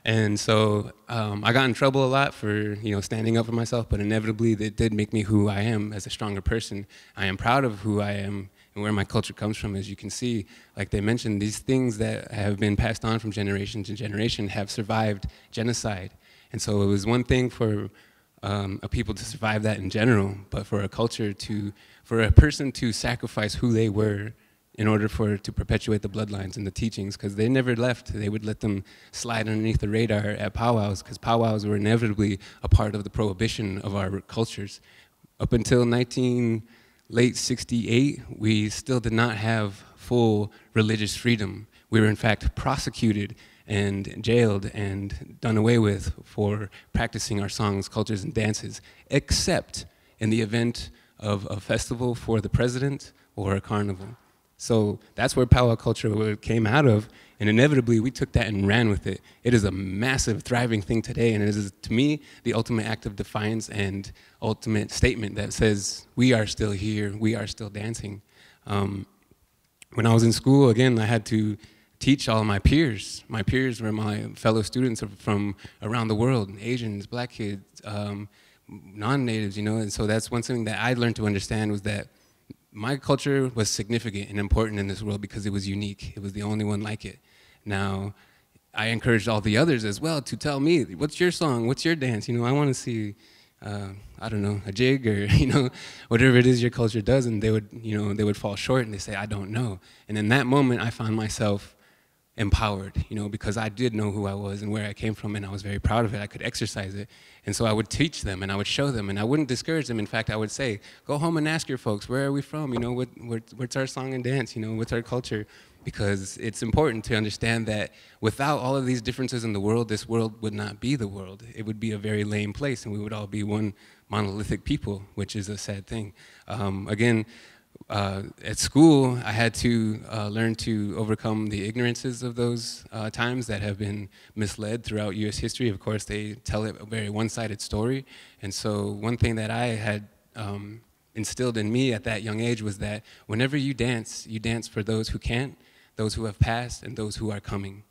And so um, I got in trouble a lot for you know standing up for myself, but inevitably it did make me who I am as a stronger person. I am proud of who I am and where my culture comes from. As you can see, like they mentioned, these things that have been passed on from generation to generation have survived genocide. And so it was one thing for um, a people to survive that in general, but for a culture to, for a person to sacrifice who they were in order for to perpetuate the bloodlines and the teachings because they never left. They would let them slide underneath the radar at powwows because powwows were inevitably a part of the prohibition of our cultures. Up until 19 late 68, we still did not have full religious freedom. We were in fact prosecuted and jailed and done away with for practicing our songs, cultures, and dances, except in the event of a festival for the president or a carnival. So that's where powwow culture came out of, and inevitably we took that and ran with it. It is a massive, thriving thing today, and it is, to me, the ultimate act of defiance and ultimate statement that says, we are still here, we are still dancing. Um, when I was in school, again, I had to teach all my peers. My peers were my fellow students from around the world, Asians, black kids, um, non-natives, you know, and so that's one thing that I learned to understand was that my culture was significant and important in this world because it was unique. It was the only one like it. Now, I encouraged all the others as well to tell me, what's your song? What's your dance? You know, I want to see, uh, I don't know, a jig or, (laughs) you know, whatever it is your culture does. And they would, you know, they would fall short and they say, I don't know. And in that moment, I found myself empowered, you know, because I did know who I was and where I came from, and I was very proud of it. I could exercise it. And so I would teach them and I would show them, and I wouldn't discourage them. In fact, I would say, go home and ask your folks, where are we from? You know, what, what, what's our song and dance? You know, what's our culture? Because it's important to understand that without all of these differences in the world, this world would not be the world. It would be a very lame place, and we would all be one monolithic people, which is a sad thing. Um, again, uh, at school, I had to uh, learn to overcome the ignorances of those uh, times that have been misled throughout U.S. history. Of course, they tell a very one-sided story. And so one thing that I had um, instilled in me at that young age was that whenever you dance, you dance for those who can't, those who have passed, and those who are coming,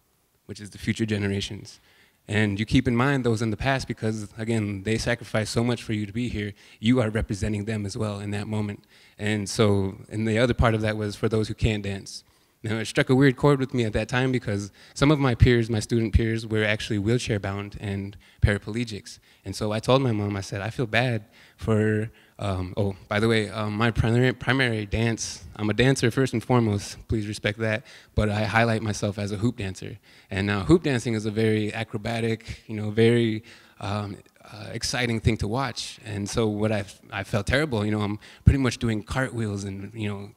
which is the future generations. And you keep in mind those in the past because, again, they sacrificed so much for you to be here. You are representing them as well in that moment. And so, and the other part of that was for those who can't dance. Now, it struck a weird chord with me at that time because some of my peers, my student peers, were actually wheelchair bound and paraplegics. And so I told my mom, I said, I feel bad for um, oh, by the way, um, my primary, primary dance, I'm a dancer first and foremost, please respect that, but I highlight myself as a hoop dancer. And now hoop dancing is a very acrobatic, you know, very um, uh, exciting thing to watch. And so what I, I felt terrible, you know, I'm pretty much doing cartwheels and, you know,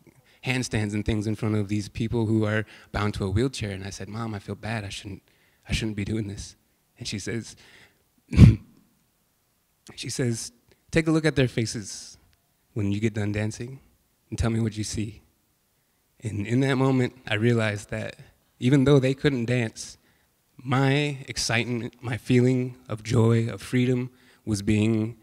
handstands and things in front of these people who are bound to a wheelchair. And I said, Mom, I feel bad, I shouldn't, I shouldn't be doing this. And she says, (laughs) she says, Take a look at their faces when you get done dancing and tell me what you see. And in that moment, I realized that even though they couldn't dance, my excitement, my feeling of joy, of freedom, was being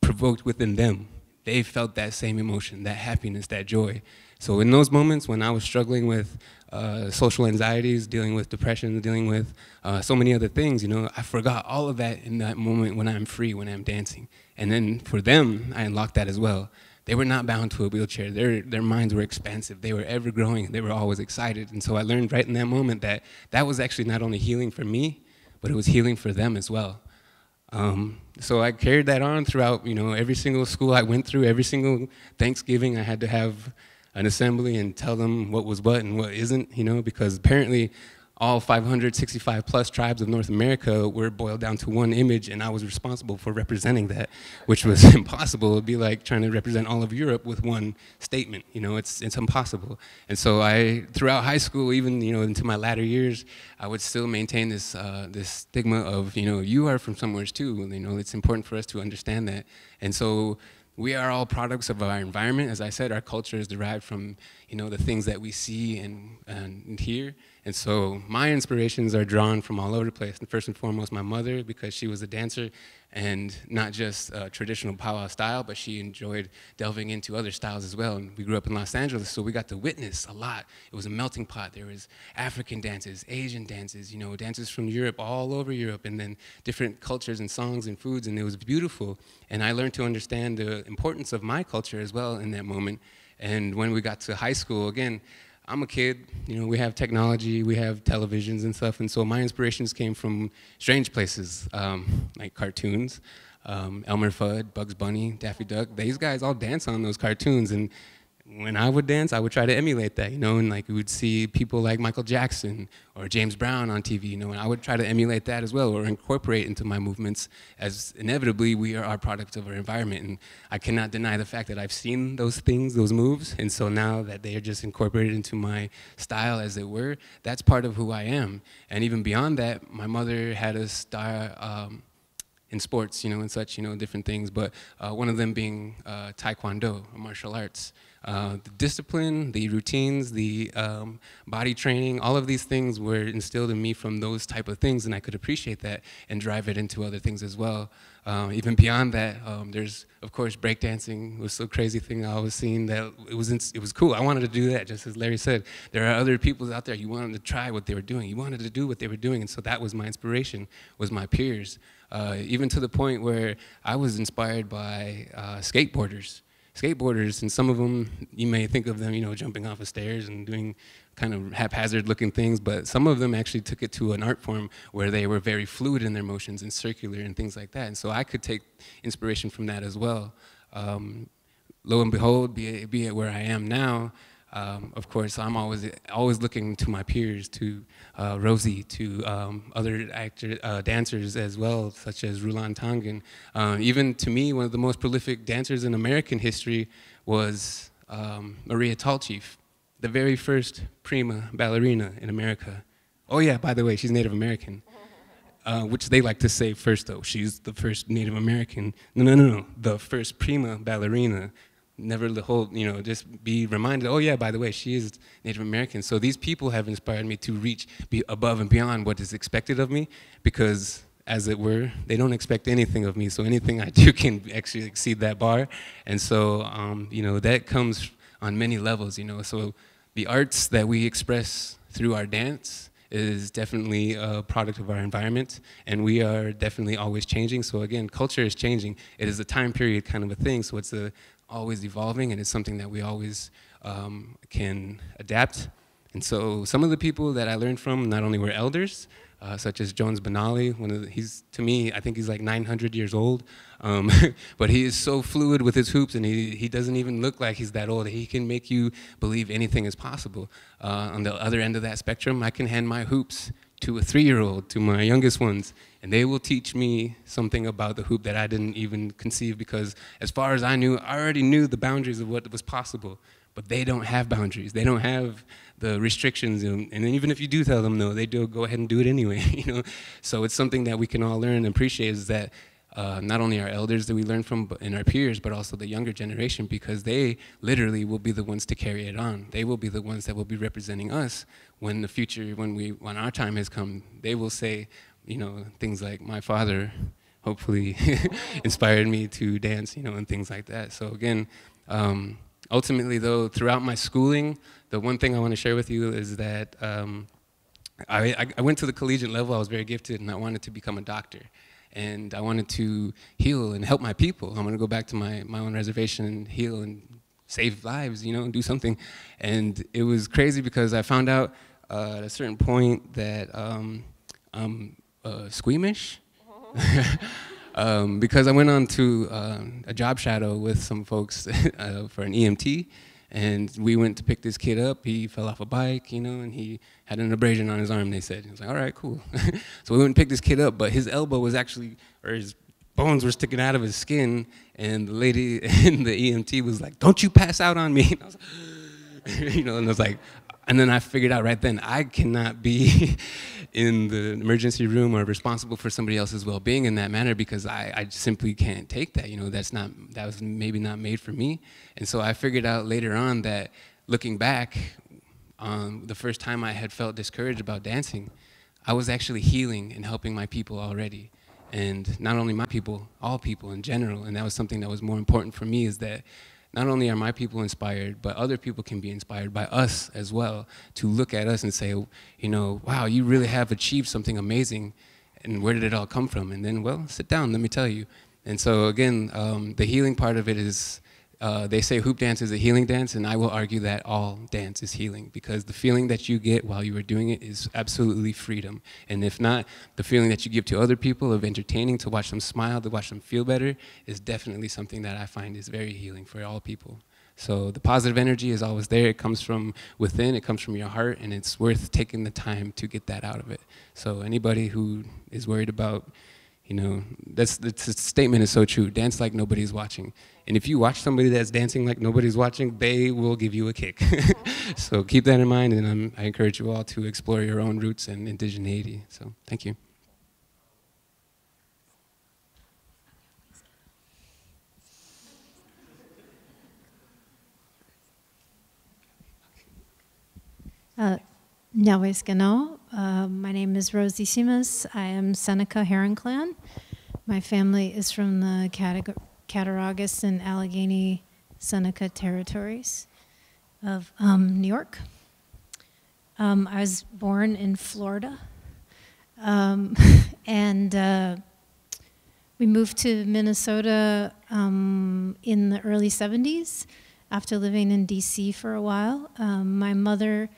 provoked within them. They felt that same emotion, that happiness, that joy. So in those moments when I was struggling with uh, social anxieties, dealing with depression, dealing with uh, so many other things, you know, I forgot all of that in that moment when I'm free, when I'm dancing. And then for them, I unlocked that as well. They were not bound to a wheelchair. Their, their minds were expansive. They were ever growing. They were always excited. And so I learned right in that moment that that was actually not only healing for me, but it was healing for them as well. Um, so I carried that on throughout, you know, every single school I went through, every single Thanksgiving I had to have an assembly and tell them what was what and what isn't, you know, because apparently all 565 plus tribes of North America were boiled down to one image, and I was responsible for representing that, which was (laughs) impossible. It'd be like trying to represent all of Europe with one statement. You know, it's it's impossible. And so I, throughout high school, even you know into my latter years, I would still maintain this uh, this stigma of you know you are from somewhere too. You know, it's important for us to understand that. And so we are all products of our environment. As I said, our culture is derived from you know the things that we see and, and hear. And so my inspirations are drawn from all over the place. And first and foremost, my mother, because she was a dancer and not just uh, traditional powwow style, but she enjoyed delving into other styles as well. And we grew up in Los Angeles, so we got to witness a lot. It was a melting pot. There was African dances, Asian dances, you know, dances from Europe, all over Europe, and then different cultures and songs and foods, and it was beautiful. And I learned to understand the importance of my culture as well in that moment. And when we got to high school, again, I'm a kid, you know, we have technology, we have televisions and stuff, and so my inspirations came from strange places, um, like cartoons. Um, Elmer Fudd, Bugs Bunny, Daffy Duck, these guys all dance on those cartoons, and when I would dance, I would try to emulate that, you know, and like we would see people like Michael Jackson or James Brown on TV, you know, and I would try to emulate that as well or incorporate into my movements as inevitably we are our product of our environment. And I cannot deny the fact that I've seen those things, those moves, and so now that they are just incorporated into my style as it were, that's part of who I am. And even beyond that, my mother had a style, um, in sports, you know, and such, you know, different things, but uh, one of them being uh, Taekwondo, martial arts. Uh, the discipline, the routines, the um, body training, all of these things were instilled in me from those type of things, and I could appreciate that and drive it into other things as well. Uh, even beyond that, um, there's of course breakdancing was a crazy thing I was seeing that it was it was cool. I wanted to do that, just as Larry said. There are other people out there. You wanted to try what they were doing. You wanted to do what they were doing, and so that was my inspiration. Was my peers, uh, even to the point where I was inspired by uh, skateboarders skateboarders, and some of them, you may think of them, you know, jumping off of stairs and doing kind of haphazard looking things, but some of them actually took it to an art form where they were very fluid in their motions and circular and things like that. And so I could take inspiration from that as well. Um, lo and behold, be it, be it where I am now, um, of course, I'm always always looking to my peers, to uh, Rosy, to um, other actor, uh, dancers as well, such as Rulan Tangen. Uh, even to me, one of the most prolific dancers in American history was um, Maria Tallchief, the very first prima ballerina in America. Oh yeah, by the way, she's Native American. Uh, which they like to say first though. She's the first Native American. No, no, no, no. The first prima ballerina never the whole, you know, just be reminded, oh yeah, by the way, she is Native American. So these people have inspired me to reach be above and beyond what is expected of me because as it were, they don't expect anything of me. So anything I do (laughs) can actually exceed that bar. And so, um, you know, that comes on many levels, you know. So the arts that we express through our dance is definitely a product of our environment, and we are definitely always changing. So again, culture is changing. It is a time period kind of a thing, so it's a, always evolving, and it's something that we always um, can adapt. And so some of the people that I learned from not only were elders, uh, such as Jones Benally. One of the, he's to me, I think he's like 900 years old, um, (laughs) but he is so fluid with his hoops, and he he doesn't even look like he's that old. He can make you believe anything is possible. Uh, on the other end of that spectrum, I can hand my hoops to a three-year-old, to my youngest ones, and they will teach me something about the hoop that I didn't even conceive because, as far as I knew, I already knew the boundaries of what was possible but they don't have boundaries. They don't have the restrictions, and, even if you do tell them no, they do go ahead and do it anyway. (laughs) You know, so it's something that we can all learn and appreciate is that uh, not only our elders that we learn from but, and our peers, but also the younger generation, because they literally will be the ones to carry it on. They will be the ones that will be representing us when the future, when we, when our time has come. They will say, you know, things like my father hopefully (laughs) inspired me to dance, you know, and things like that. So again. Um, ultimately, though, throughout my schooling, the one thing I want to share with you is that um, I, I, went to the collegiate level. I was very gifted, and I wanted to become a doctor. And I wanted to heal and help my people. I want to go back to my, my own reservation and heal and save lives, you know, and do something. And it was crazy because I found out uh, at a certain point that um, I'm uh, squeamish. (laughs) um, because I went on to uh, a job shadow with some folks (laughs) uh, for an EMT, and we went to pick this kid up. He fell off a bike, you know, and he had an abrasion on his arm. They said, he was like, "All right, cool." (laughs) so we went and picked this kid up, but his elbow was actually, or his bones were sticking out of his skin, and the lady in the EMT was like, "Don't you pass out on me?" And I was like, (gasps) you know, and I was like, and then I figured out right then I cannot be in the emergency room or responsible for somebody else's well-being in that manner because I, I simply can't take that. You know, that's not that was maybe not made for me. And so I figured out later on that looking back, um, the first time I had felt discouraged about dancing, I was actually healing and helping my people already. And not only my people, all people in general. And that was something that was more important for me is that not only are my people inspired, but other people can be inspired by us as well to look at us and say, you know, wow, you really have achieved something amazing. And where did it all come from? And then, well, sit down, let me tell you. And so, again, um, the healing part of it is uh, they say hoop dance is a healing dance, and I will argue that all dance is healing because the feeling that you get while you are doing it is absolutely freedom. And if not, the feeling that you give to other people of entertaining, to watch them smile, to watch them feel better, is definitely something that I find is very healing for all people. So the positive energy is always there. It comes from within, it comes from your heart, and it's worth taking the time to get that out of it. So anybody who is worried about you know, that's, that's the statement is so true. Dance like nobody's watching. And if you watch somebody that's dancing like nobody's watching, they will give you a kick. (laughs) so keep that in mind, and I'm, I encourage you all to explore your own roots and indigeneity. So thank you. Uh, uh, my name is Rosy Simas. I am Seneca Heron Clan. My family is from the Cattaraugus and Allegany Seneca territories of um, New York. Um, I was born in Florida. Um, (laughs) and uh, we moved to Minnesota um, in the early 70s after living in DC for a while. Um, my mother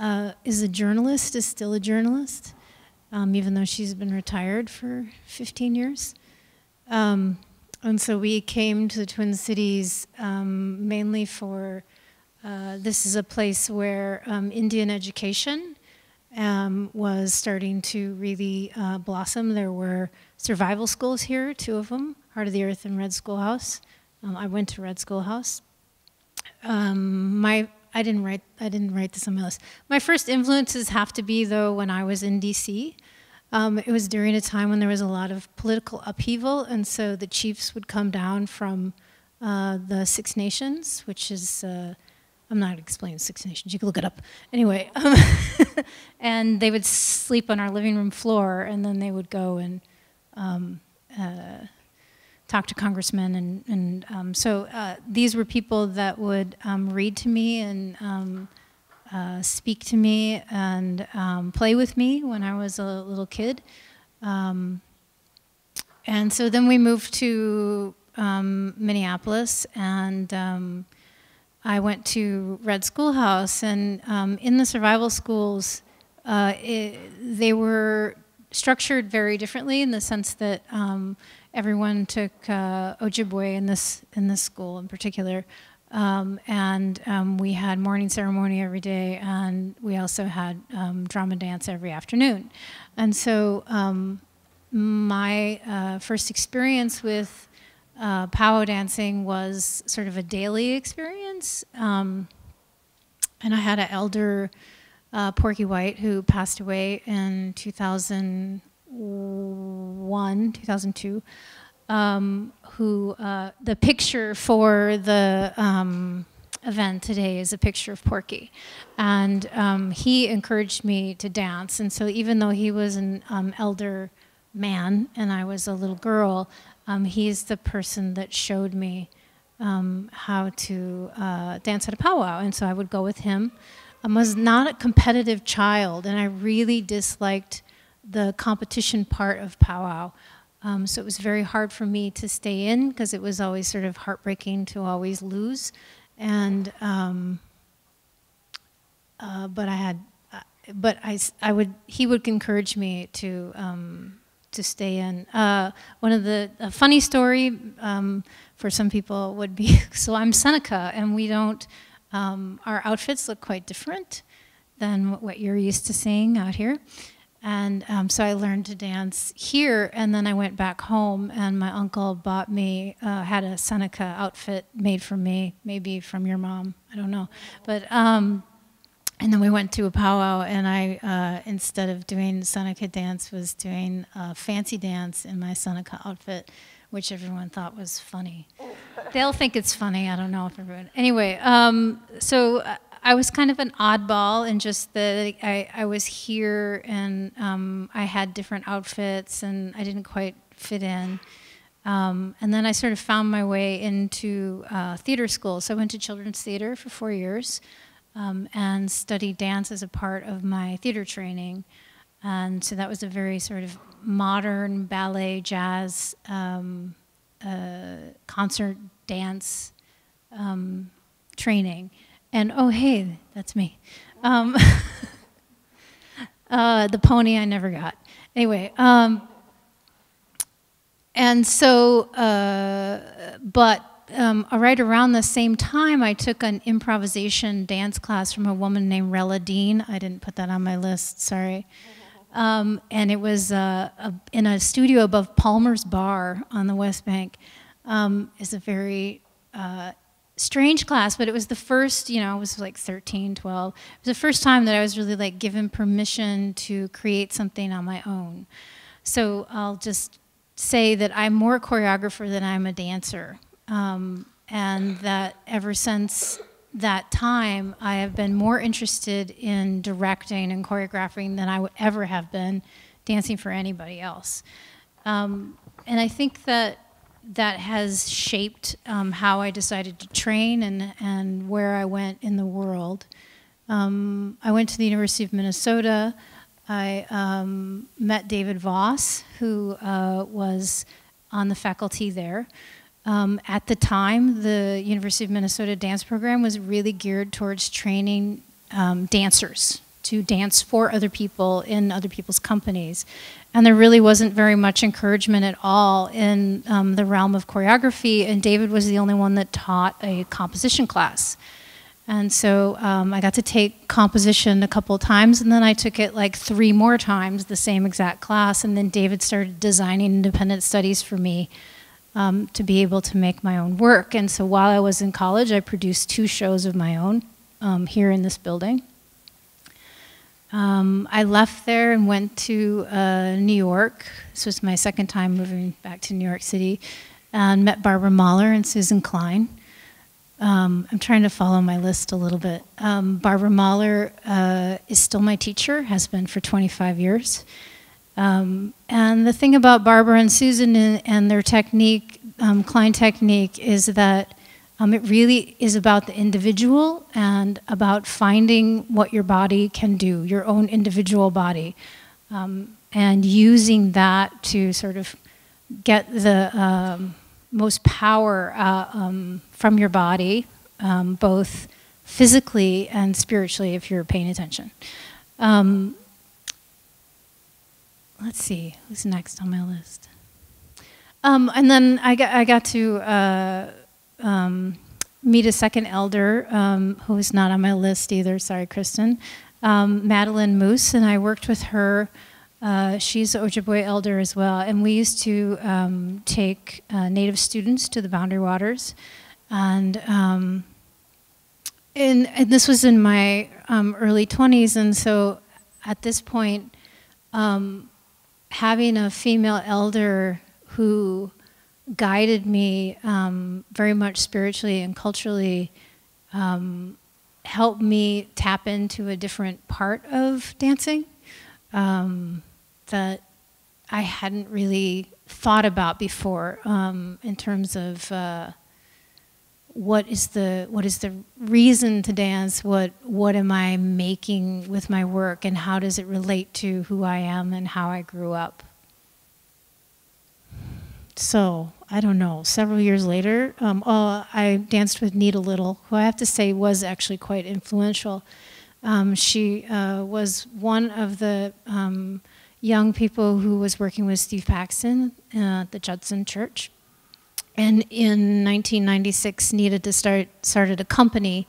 uh, is a journalist, is still a journalist, um, even though she's been retired for 15 years. Um, and so we came to the Twin Cities um, mainly for uh, this is a place where um, Indian education um, was starting to really uh, blossom. There were survival schools here, two of them, Heart of the Earth and Red Schoolhouse. Um, I went to Red Schoolhouse. my I didn't write I didn't write this on my list. My first influences have to be though when I was in DC. Um, it was during a time when there was a lot of political upheaval, and so the chiefs would come down from uh, the Six Nations, which is, uh, I'm not explaining Six Nations, you can look it up. Anyway, um, (laughs) and they would sleep on our living room floor, and then they would go and um, uh, talk to congressmen. And, and um, so uh, these were people that would um, read to me and um, uh, speak to me and um, play with me when I was a little kid. Um, and so then we moved to um, Minneapolis, and um, I went to Red Schoolhouse. And um, in the survival schools, uh, it, they were structured very differently in the sense that um, everyone took uh, Ojibwe in this in this school in particular. Um, and um, we had morning ceremony every day, and we also had um, drama dance every afternoon. And so, um, my uh, first experience with uh, powwow dancing was sort of a daily experience. Um, and I had an elder, uh, Porky White, who passed away in 2001, 2002 um, who uh, the picture for the um, event today is a picture of Porky. And um, he encouraged me to dance. And so even though he was an um, elder man and I was a little girl, um, he's the person that showed me um, how to uh, dance at a powwow. And so I would go with him. I was not a competitive child, and I really disliked the competition part of powwow. Um, so it was very hard for me to stay in because it was always sort of heartbreaking to always lose. And, um, uh, but I had, uh, but I, I would, he would encourage me to, um, to stay in. Uh, one of the, a funny story um, for some people would be, (laughs) so I'm Seneca and we don't, um, our outfits look quite different than what you're used to seeing out here. And um, so I learned to dance here, and then I went back home, and my uncle bought me, uh, had a Seneca outfit made for me, maybe from your mom, I don't know. But, um, and then we went to a powwow, and I, uh, instead of doing Seneca dance, was doing a fancy dance in my Seneca outfit, which everyone thought was funny. They'll think it's funny, I don't know if everyone. Anyway, um, so uh, I was kind of an oddball in just the I, I was here and um, I had different outfits and I didn't quite fit in. Um, and then I sort of found my way into uh, theater school. So I went to children's theater for four years um, and studied dance as a part of my theater training. And so that was a very sort of modern ballet, jazz, um, uh, concert dance um, training. And oh, hey, that's me. Um, (laughs) uh, the pony I never got. Anyway, um, and so, uh, but um, right around the same time, I took an improvisation dance class from a woman named Rella Dean. I didn't put that on my list, sorry. Um, and it was uh, a, in a studio above Palmer's Bar on the West Bank. Um, is a very uh, strange class, but it was the first, you know, I was like 13, 12. It was the first time that I was really like given permission to create something on my own. So I'll just say that I'm more a choreographer than I'm a dancer. Um, and that ever since that time, I have been more interested in directing and choreographing than I would ever have been dancing for anybody else. Um, and I think that that has shaped um, how I decided to train and, and where I went in the world. Um, I went to the University of Minnesota. I um, met David Voss, who uh, was on the faculty there. Um, at the time, the University of Minnesota dance program was really geared towards training um, dancers to dance for other people in other people's companies. And there really wasn't very much encouragement at all in um, the realm of choreography, and David was the only one that taught a composition class. And so um, I got to take composition a couple times, and then I took it like three more times, the same exact class. And then David started designing independent studies for me um, to be able to make my own work. And so while I was in college, I produced two shows of my own um, here in this building. Um, I left there and went to uh, New York. This was my second time moving back to New York City. and met Barbara Mahler and Susan Klein. Um, I'm trying to follow my list a little bit. Um, Barbara Mahler uh, is still my teacher, has been for 25 years. Um, and the thing about Barbara and Susan and, and their technique, um, Klein technique, is that um, it really is about the individual and about finding what your body can do, your own individual body, um, and using that to sort of get the um, most power uh, um, from your body, um, both physically and spiritually, if you're paying attention. Um, let's see, who's next on my list? and then I got, I got to. Uh, um, meet a second elder um, who is not on my list either. Sorry, Kristen. Um, Madeline Moose, and I worked with her. Uh, she's an Ojibwe elder as well, and we used to um, take uh, Native students to the Boundary Waters, and um, and, and, this was in my um, early 20s, and so at this point, um, having a female elder who guided me um, very much spiritually and culturally, um, helped me tap into a different part of dancing um, that I hadn't really thought about before um, in terms of uh, what is the what is the reason to dance? What what am i making with my work? And how does it relate to who i am and how i grew up so I don't know, several years later, um, uh, I danced with Nita Little, who I have to say was actually quite influential. Um, she uh, was one of the um, young people who was working with Steve Paxton uh, at the Judson Church. And in 1996, Nita to start, started a company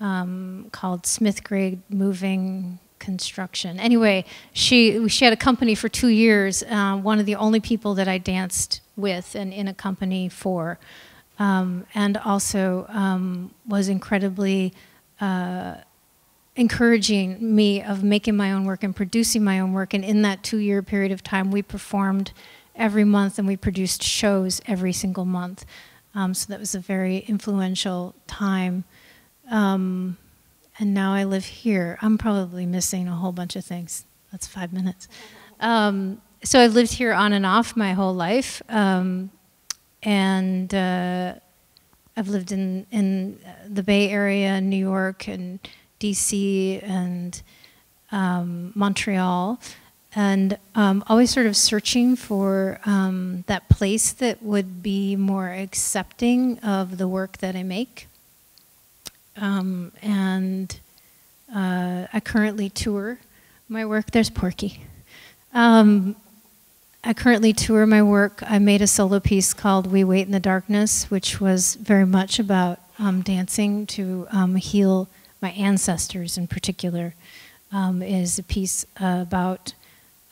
um, called Smith Grade Moving construction. Anyway, she she had a company for two years. Uh, one of the only people that I danced with and in a company for, um, and also um, was incredibly uh, encouraging me of making my own work and producing my own work. And in that two-year period of time, we performed every month and we produced shows every single month. Um, so that was a very influential time. Um, and now I live here. I'm probably missing a whole bunch of things. That's five minutes. Um, so I've lived here on and off my whole life, um, and uh, I've lived in in the Bay Area, New York, and D.C. and um, Montreal, and um, always sort of searching for um, that place that would be more accepting of the work that I make. Um, and uh, I currently tour my work. There's Porky. Um, I currently tour my work. I made a solo piece called We Wait in the Darkness, which was very much about um, dancing to um, heal my ancestors in particular. Um, is a piece uh, about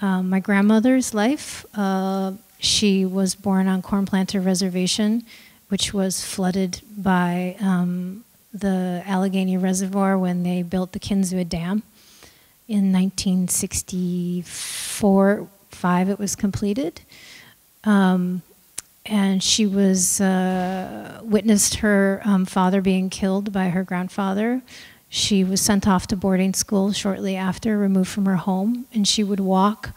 um, my grandmother's life. Uh, she was born on Cornplanter Reservation, which was flooded by um, the Allegheny Reservoir when they built the Kinzua Dam. In 1964, five, it was completed. Um, and she was uh, witnessed her um, father being killed by her grandfather. She was sent off to boarding school shortly after, removed from her home, and she would walk.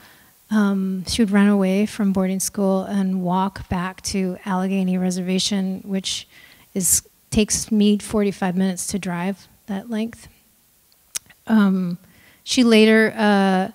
Um, she would run away from boarding school and walk back to Allegany Reservation, which is takes me 45 minutes to drive that length. Um, she later uh,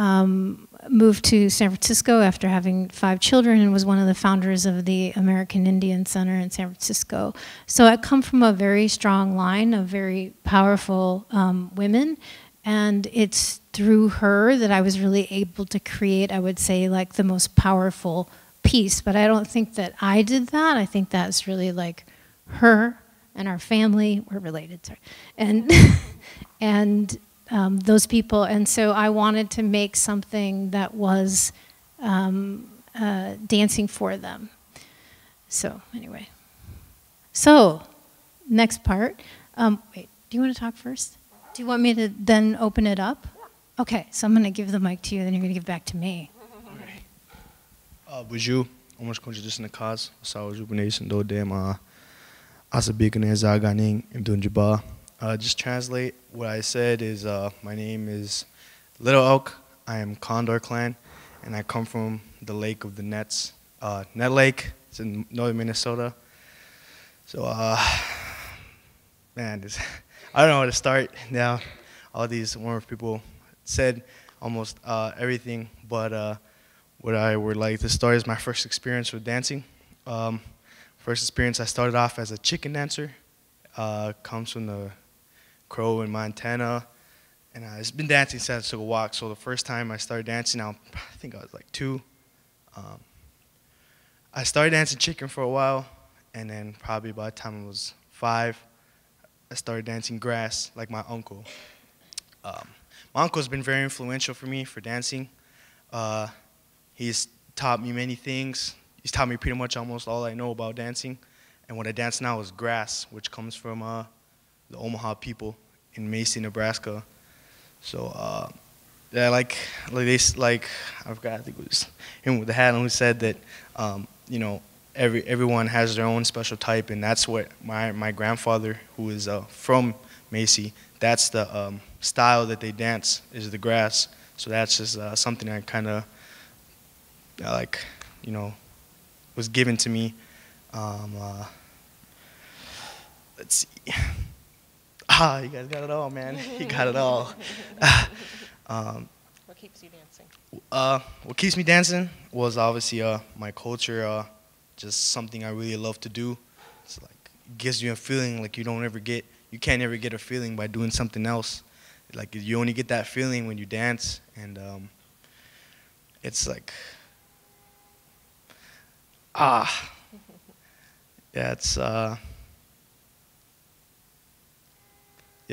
um, moved to San Francisco after having five children and was one of the founders of the American Indian Center in San Francisco. So I come from a very strong line of very powerful um, women, and it's through her that I was really able to create, I would say, like the most powerful piece. But I don't think that I did that. I think that's really like her and our family were related, sorry. and (laughs) and um, those people. And so I wanted to make something that was um, uh, dancing for them. So anyway, so next part. Um, wait, do you want to talk first? Do you want me to then open it up? Okay, so I'm going to give the mic to you, then you're going to give it back to me. Uh, would you Omas Conjudis na Kaz, Sao Jubinees Do Dem Asabik and Zaganing Imdunjaba. Just translate what I said is uh, my name is Little Elk. I am Condor Clan, and I come from the Lake of the Nets, uh, Nett Lake. It's in northern Minnesota. So, uh, man, this, (laughs) I don't know where to start now. All these wonderful people said almost uh, everything, but uh, what I would like to start is my first experience with dancing. Um, first experience, I started off as a chicken dancer. Uh, comes from the Crow in Montana, and I've been dancing since I took a walk. So the first time I started dancing, I think I was like two. Um, I started dancing chicken for a while, and then probably by the time I was five, I started dancing grass like my uncle. Um, my uncle's been very influential for me for dancing. Uh, he's taught me many things. He's taught me pretty much almost all I know about dancing. And what I dance now is grass, which comes from uh, the Omaha people in Macy, Nebraska. So uh, yeah, like like they like I forgot I think it was him with the hat who said that um, you know every everyone has their own special type, and that's what my my grandfather who is uh, from Macy. That's the um, style that they dance is the grass. So that's just uh, something I kind of like, you know, was given to me. Um, uh, let's see. (laughs) Ah, you guys got it all, man. (laughs) You got it all. (laughs) um, what keeps you dancing? Uh, what keeps me dancing was obviously uh, my culture, uh, just something I really love to do. It's like it gives you a feeling like you don't ever get, you can't ever get a feeling by doing something else. Like you only get that feeling when you dance, and um, it's like, ah, yeah, it's. Uh,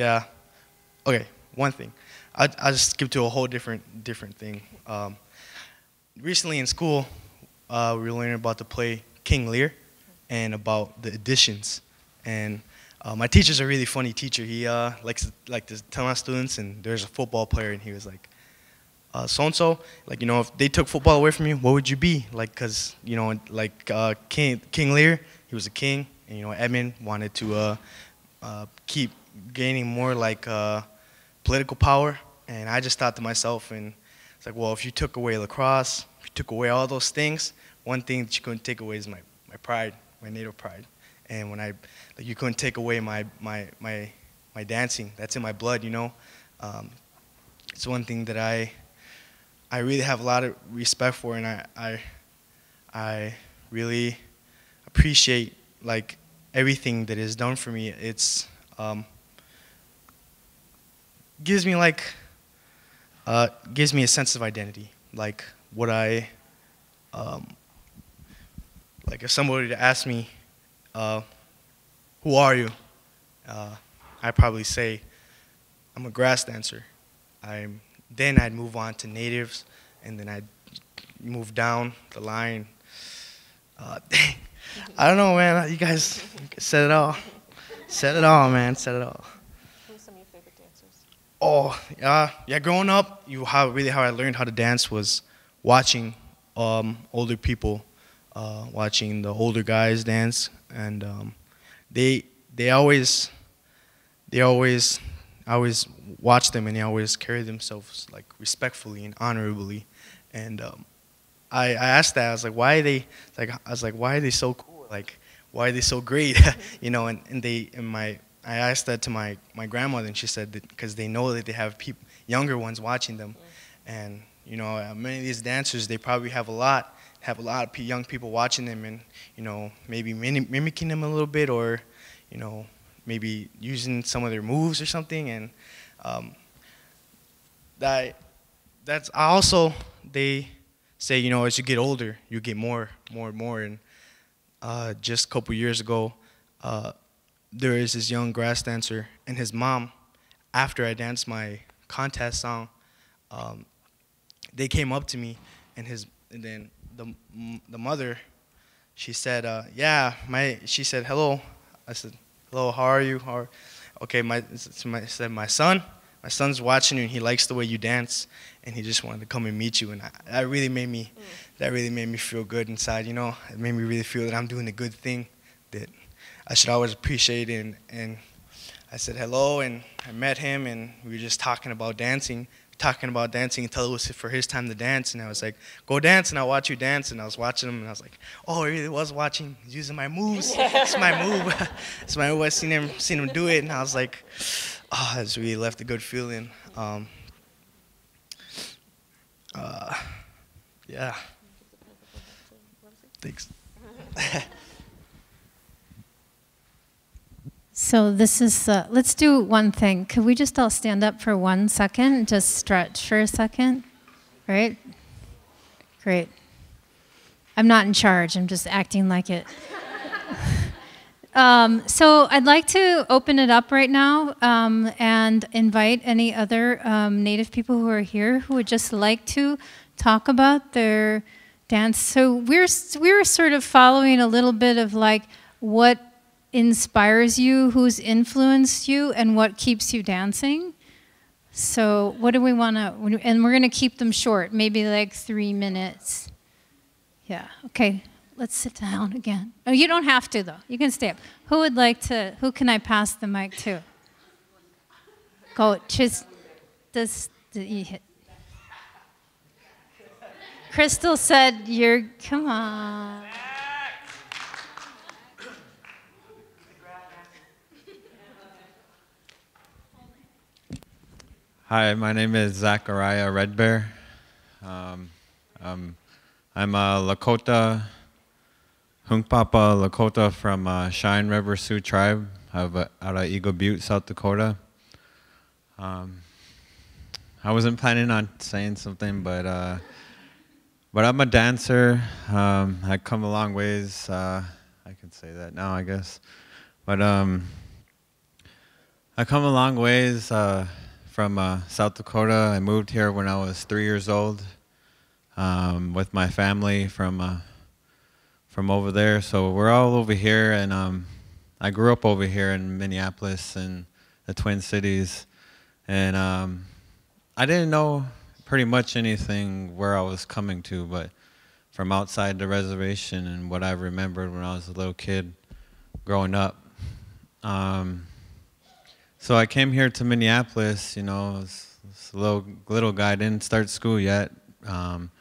Yeah. Okay. One thing. I I just skip to a whole different different thing. Um, recently in school, uh, we were learning about the play King Lear, and about the additions. And uh, my teacher's a really funny teacher. He uh, likes to, like to tell my students, and there's a football player, and he was like, uh, so and so, like you know, if they took football away from you, what would you be? Like, cause you know, like uh, King King Lear, he was a king, and you know, Edmund wanted to uh, uh, keep gaining more like uh, political power. And I just thought to myself, and it's like, well, if you took away lacrosse, if you took away all those things, one thing that you couldn't take away is my, my pride, my native pride. And when I, like, you couldn't take away my, my, my, my dancing. That's in my blood, you know. Um, it's one thing that I, I really have a lot of respect for, and I, I, I really appreciate like everything that is done for me. It's um, gives me like uh, gives me a sense of identity. Like what I um, like if somebody to ask me, uh, "Who are you?" Uh, I'd probably say, "I'm a grass dancer." I'm then I'd move on to natives, and then I'd move down the line. Uh, (laughs) I don't know, man. You guys said it all. Said it all, man. Said it all. Oh, yeah, yeah. Growing up, you how really how I learned how to dance was watching um, older people, uh, watching the older guys dance, and um, they they always they always I always watch them and they always carry themselves like respectfully and honorably, and um, I, I asked that I was like why are they like I was like why are they so cool? Like why are they so great? (laughs) You know and, and they and my I asked that to my, my grandmother, and she said that because they know that they have people, younger ones watching them. Mm. And, you know, uh, many of these dancers, they probably have a lot, have a lot of young people watching them and, you know, maybe mimicking them a little bit or, you know, maybe using some of their moves or something. And um, that, that's also, they say, you know, as you get older, you get more, more and more. And uh, just a couple years ago, uh, there is this young grass dancer and his mom, after I danced my contest song, um, they came up to me and his and then the the mother, she said, uh, yeah, my she said hello. I said hello, how are you? How are, okay, my, my said my son, my son's watching you and he likes the way you dance, and he just wanted to come and meet you, and I, that really made me, that really made me feel good inside. You know, it made me really feel that I'm doing a good thing, that I should always appreciate. And, and I said hello, and I met him, and we were just talking about dancing, talking about dancing until it was for his time to dance. And I was like, go dance, and I'll watch you dance. And I was watching him, and I was like, oh, he really was watching. He's using my moves. it's my move. (laughs) it's my move. I seen him, seen him do it, and I was like, oh, it's really left a good feeling. Um, uh, yeah. Thanks. (laughs) So this is, uh, let's do one thing. Could we just all stand up for one second just stretch for a second? Right? Great. I'm not in charge, I'm just acting like it. (laughs) um, so I'd like to open it up right now um, and invite any other um, Native people who are here who would just like to talk about their dance. So we're, we're sort of following a little bit of like what inspires you, who's influenced you, and what keeps you dancing. So, what do we want to, and we're going to keep them short, maybe like three minutes. Yeah, okay, let's sit down again. Oh, you don't have to, though. You can stay up. Who would like to, who can I pass the mic to? Go, just, this. Crystal said, You're, come on. Hi, my name is Zachariah Redbear. Um, um, I'm a Lakota, Hunkpapa Lakota from uh, River Sioux tribe of, uh, out of Eagle Butte, South Dakota. Um, I wasn't planning on saying something, but uh, but I'm a dancer. Um, I come a long ways. Uh, I can say that now, I guess. But um, I come a long ways. Uh, from uh, South Dakota. I moved here when I was three years old um, with my family from uh, from over there. So we're all over here, and um, I grew up over here in Minneapolis and the Twin Cities, and um, I didn't know pretty much anything where I was coming to, but from outside the reservation and what I remembered when I was a little kid growing up. Um, so I came here to Minneapolis, you know, was, was a little, little guy, didn't start school yet. Um,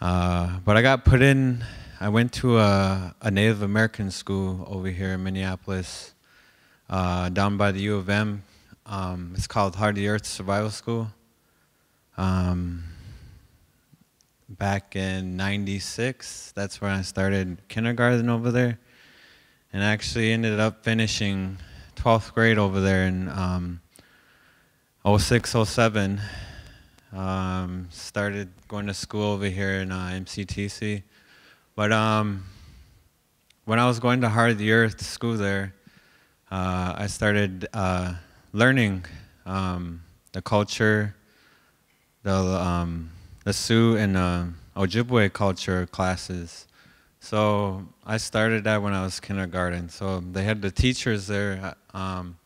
uh, but I got put in, I went to a, a, Native American school over here in Minneapolis, uh, down by the U of M. Um, it's called the Earth Survival School. Um, back in 96, that's when I started kindergarten over there. And I actually ended up finishing 12th grade over there in um, 06, 07. Um, started going to school over here in uh, MCTC. But um, when I was going to Heart of the Earth school there, uh, I started uh, learning um, the culture, the, um, the Sioux and uh, Ojibwe culture classes. So I started that when I was kindergarten. So they had the teachers there. Um,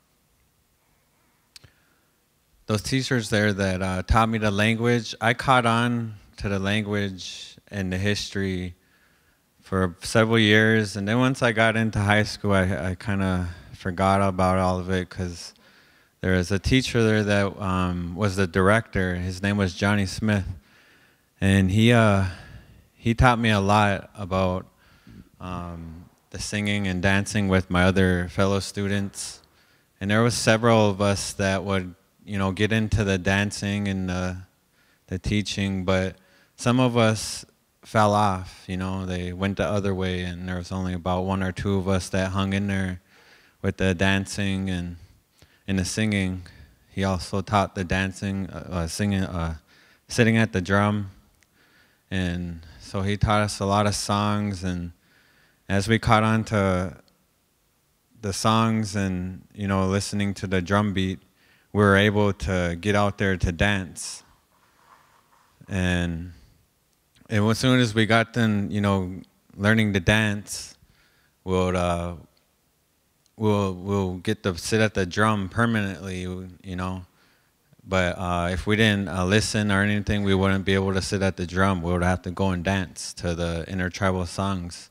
those teachers there that uh, taught me the language. I caught on to the language and the history for several years, and then once I got into high school, I, I kind of forgot about all of it because there was a teacher there that um, was the director. His name was Johnny Smith, and he uh, he taught me a lot about um, the singing and dancing with my other fellow students. And there was several of us that would, you know, get into the dancing and the, the teaching, but some of us fell off, you know, they went the other way, and there was only about one or two of us that hung in there with the dancing and, and the singing. He also taught the dancing, uh, uh singing, uh, sitting at the drum, and so he taught us a lot of songs. And as we caught on to the songs and you know listening to the drum beat, we were able to get out there to dance. And and as soon as we got done, you know, learning to dance, we'll uh, we'll we'll get to sit at the drum permanently, you know, but uh, if we didn't uh, listen or anything, we wouldn't be able to sit at the drum. We would have to go and dance to the intertribal songs.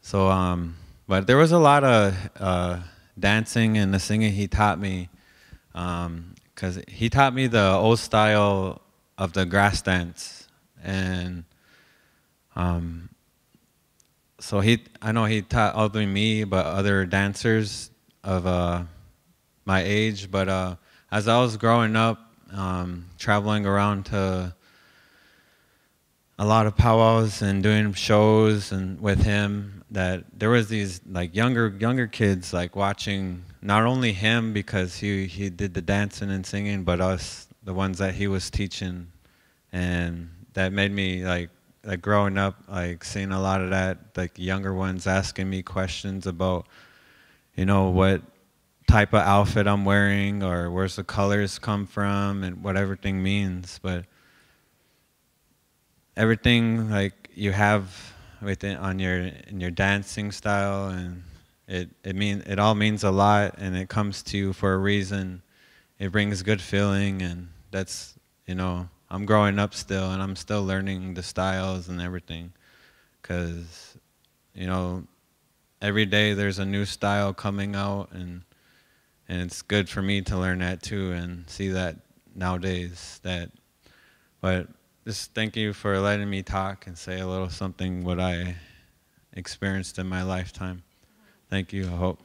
So, um, but there was a lot of uh, dancing and the singing he taught me, because um, he taught me the old style of the grass dance, and um, so he, I know he taught other me, but other dancers of uh, my age. But uh, as I was growing up, um, traveling around to a lot of powwows and doing shows and with him, that there was these like younger younger kids like watching not only him because he he did the dancing and singing, but us the ones that he was teaching, and that made me like like growing up, like seeing a lot of that, like younger ones asking me questions about, you know, what type of outfit I'm wearing or where's the colors come from and what everything means. But everything like you have within on your in your dancing style and it it mean it all means a lot and it comes to you for a reason. It brings good feeling and that's you know I'm growing up still and I'm still learning the styles and everything because you know every day there's a new style coming out and and it's good for me to learn that too and see that nowadays that but just thank you for letting me talk and say a little something what I experienced in my lifetime. Thank you, I hope.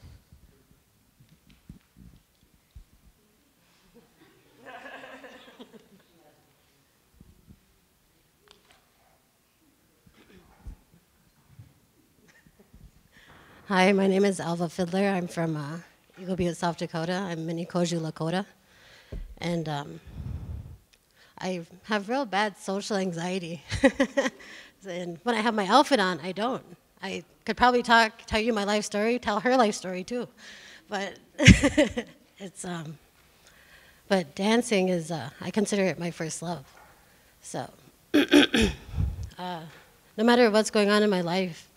Hi, my name is Alva Fiddler. I'm from uh, Butte, South Dakota. I'm Minneconjou Lakota. And um, I have real bad social anxiety. (laughs) and when I have my outfit on, I don't. I could probably talk, tell you my life story, tell her life story too. But (laughs) it's, um, but dancing is, uh, I consider it my first love. So, (clears throat) uh, no matter what's going on in my life,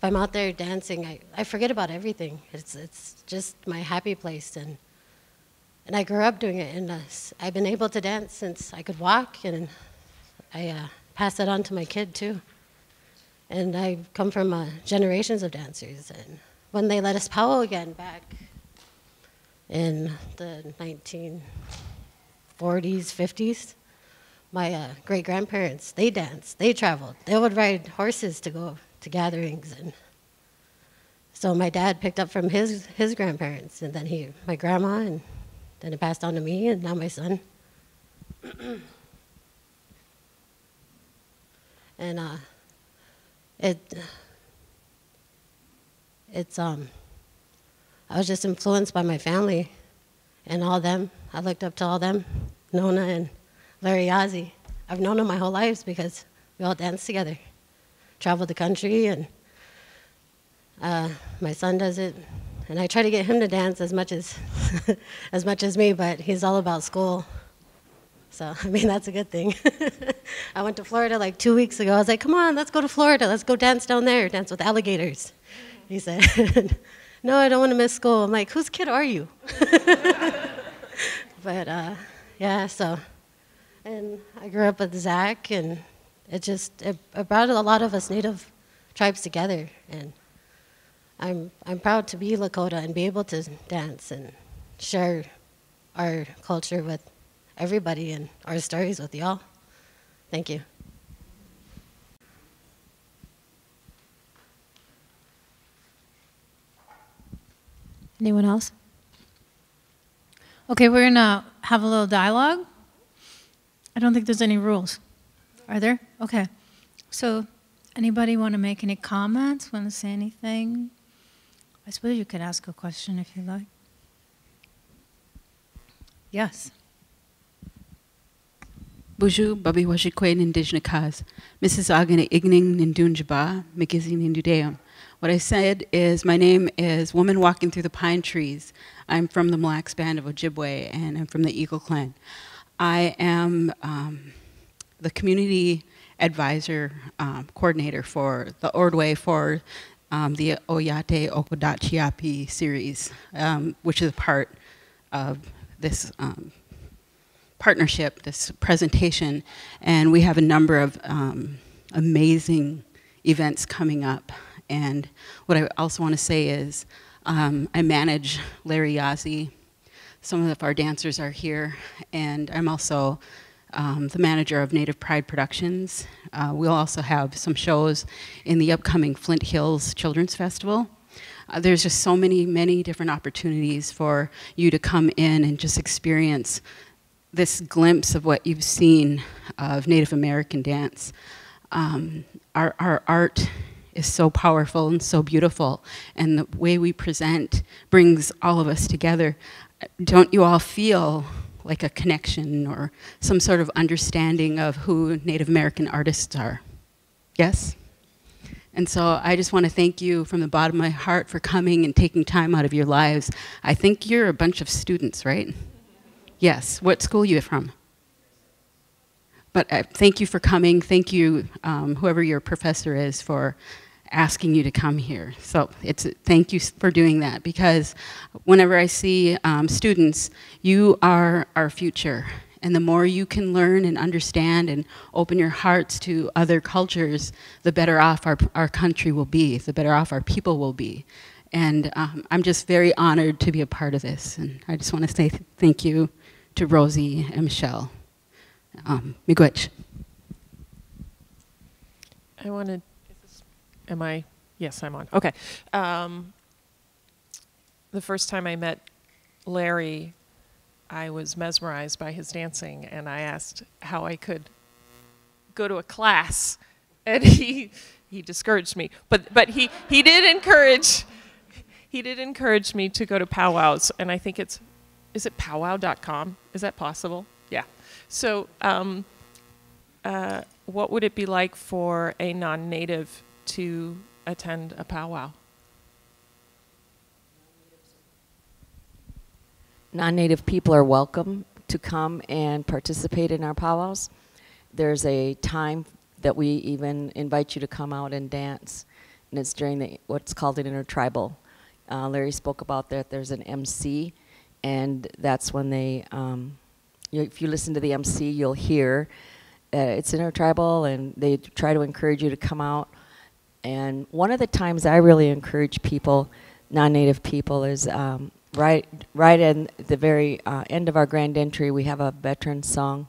if I'm out there dancing, I, I forget about everything. It's, it's just my happy place. And, and I grew up doing it. And uh, I've been able to dance since I could walk. And I uh, pass that on to my kid, too. And I come from uh, generations of dancers. And when they let us powwow again back in the 1940s, 50s, my uh, great grandparents, they danced, they traveled. They would ride horses to go to gatherings and so my dad picked up from his his grandparents and then he my grandma and then it passed on to me and now my son (clears throat) and uh, it it's um I was just influenced by my family and all them. I looked up to all them, Nona and Larry Yazzie. I've known them my whole lives because we all danced together travel the country, and uh, my son does it. And I try to get him to dance as much as, (laughs) as much as me, but he's all about school. So, (laughs) I mean, that's a good thing. (laughs) I went to Florida like two weeks ago. I was like, come on, let's go to Florida. Let's go dance down there, dance with alligators. He said, no, I don't want to miss school. I'm like, whose kid are you? but uh, yeah, so, and I grew up with Zach, and it just it, it brought a lot of us Native tribes together, and I'm I'm proud to be Lakota and be able to dance and share our culture with everybody and our stories with y'all. Thank you. Anyone else? Okay, we're gonna have a little dialogue. I don't think there's any rules. Are there? Okay. So, anybody want to make any comments? Want to say anything? I suppose you could ask a question if you like. Yes. Buju Babi Washikwen Indigenous Mrs. Agane Igning Nindunjaba, Mikizi Nindudeum. What I said is, my name is Woman Walking Through the Pine Trees. I'm from the Lacs Band of Ojibwe, and I'm from the Eagle Clan. I am um, the community advisor um, coordinator for the Ordway for um, the Oyate Okodakiciyapi series, um, which is part of this um, partnership, this presentation, and we have a number of um, amazing events coming up. And what I also want to say is I manage Larry Yazzie. Some of our dancers are here, and I'm also um, the manager of Native Pride Productions. Uh, we'll also have some shows in the upcoming Flint Hills Children's Festival. Uh, there's just so many, many different opportunities for you to come in and just experience this glimpse of what you've seen of Native American dance. Um, our, our art is so powerful and so beautiful, and the way we present brings all of us together. Don't you all feel like a connection or some sort of understanding of who Native American artists are? Yes? And so I just want to thank you from the bottom of my heart for coming and taking time out of your lives. I think you're a bunch of students, right? Yes. What school are you from? But uh, thank you for coming. Thank you, um, whoever your professor is, for asking you to come here. So it's thank you for doing that because whenever I see um, students, you are our future. And the more you can learn and understand and open your hearts to other cultures, the better off our, our country will be, the better off our people will be. And um, I'm just very honored to be a part of this. And I just want to say th thank you to Rosy and Michèle. Um, Miigwech. I wanted, am I, yes, I'm on. Okay. Um, the first time I met Larry, I was mesmerized by his dancing, and I asked how I could go to a class, and he he discouraged me. But but he he did encourage he did encourage me to go to powwows, and I think it's is it powwow.com? Is that possible? Yeah. So, um, uh, what would it be like for a non-native to attend a powwow? Non-native people are welcome to come and participate in our powwows. There's a time that we even invite you to come out and dance, and it's during the what's called an intertribal. Uh, Larry spoke about that. There's an MC, and that's when they. Um, you, if you listen to the MC, you'll hear uh, it's intertribal, and they try to encourage you to come out. And one of the times I really encourage people, non-native people, is um, right right at the very uh, end of our grand entry. We have a veteran song,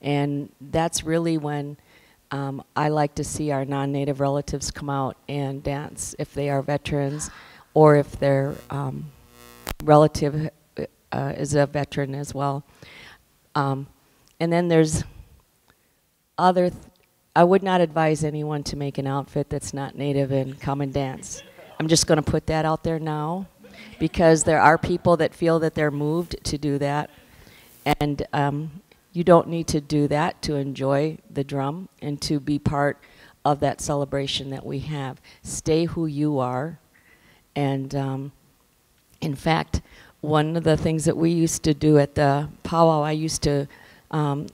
and that's really when um, I like to see our non-native relatives come out and dance if they are veterans, or if their um, relative uh, is a veteran as well. Um, and then there's other. Th I would not advise anyone to make an outfit that's not native and come and dance. I'm just going to put that out there now, because there are people that feel that they're moved to do that, and um, you don't need to do that to enjoy the drum and to be part of that celebration that we have. Stay who you are, and um, in fact, one of the things that we used to do at the powwow, I used to um,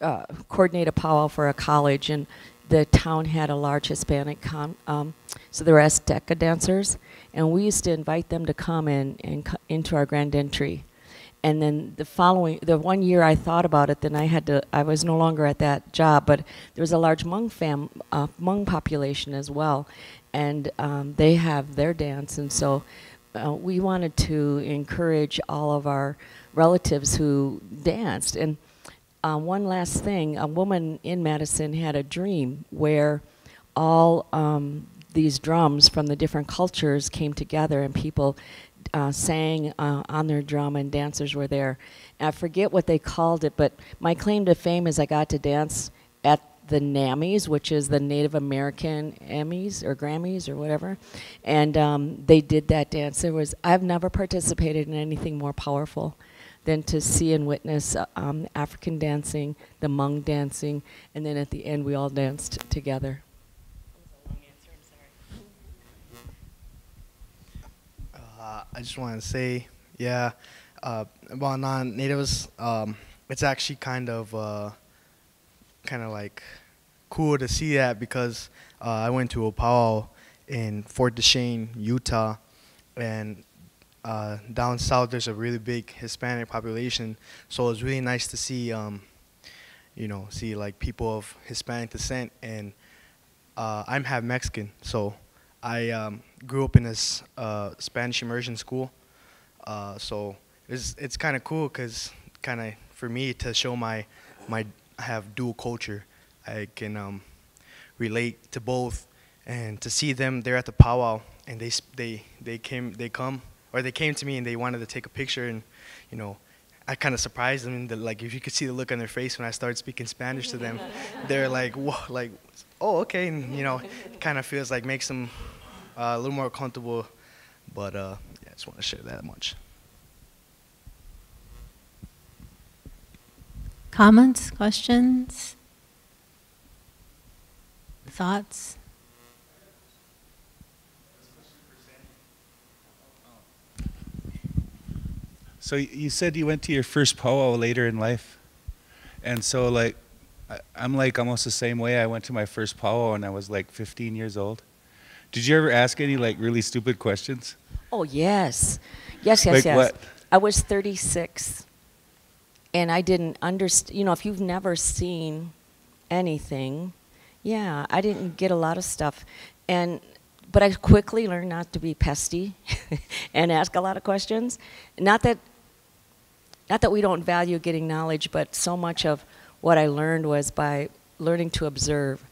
uh, coordinate a powwow for a college, and the town had a large Hispanic, um, so there were Azteca dancers, and we used to invite them to come in and into our grand entry. And then the following, the one year I thought about it, then I had to, I was no longer at that job, but there was a large Hmong fam, uh, Hmong population as well, and um, they have their dance, and so uh, we wanted to encourage all of our relatives who danced. And uh, one last thing, a woman in Madison had a dream where all um, these drums from the different cultures came together and people uh, sang uh, on their drum and dancers were there. And I forget what they called it, but my claim to fame is I got to dance at the NAMMYs, which is the Native American Emmys or Grammys or whatever, and um, they did that dance. There was I've never participated in anything more powerful than to see and witness um, African dancing, the Hmong dancing, and then at the end we all danced together. Uh, I just want to say, yeah, uh, about non-natives, um, it's actually kind of uh, kind of like cool to see that because uh, I went to powwow in Fort Duchesne, Utah, and uh, down south there's a really big Hispanic population, so it was really nice to see, um, you know, see like people of Hispanic descent, and uh, I'm half Mexican, so I um, grew up in this uh, Spanish immersion school, uh, so it's it's kind of cool because kind of for me to show my my I have dual culture, I can um, relate to both, and to see them there at the powwow and they they they came they come or they came to me and they wanted to take a picture and you know I kind of surprised them that like if you could see the look on their face when I started speaking Spanish to them, (laughs) they're like whoa like oh okay and you know kind of feels like makes them uh, a little more comfortable, but uh, yeah, I just want to share that much. Comments, questions, thoughts? So you said you went to your first powwow later in life, and so like, I, I'm like almost the same way. I went to my first powwow when I was like 15 years old. Did you ever ask any like really stupid questions? Oh yes, yes, yes, Like yes. what? I was 36, and I didn't understand. You know, if you've never seen anything, yeah, I didn't get a lot of stuff, and but I quickly learned not to be pesty (laughs) and ask a lot of questions. Not that not that we don't value getting knowledge, but so much of what I learned was by learning to observe.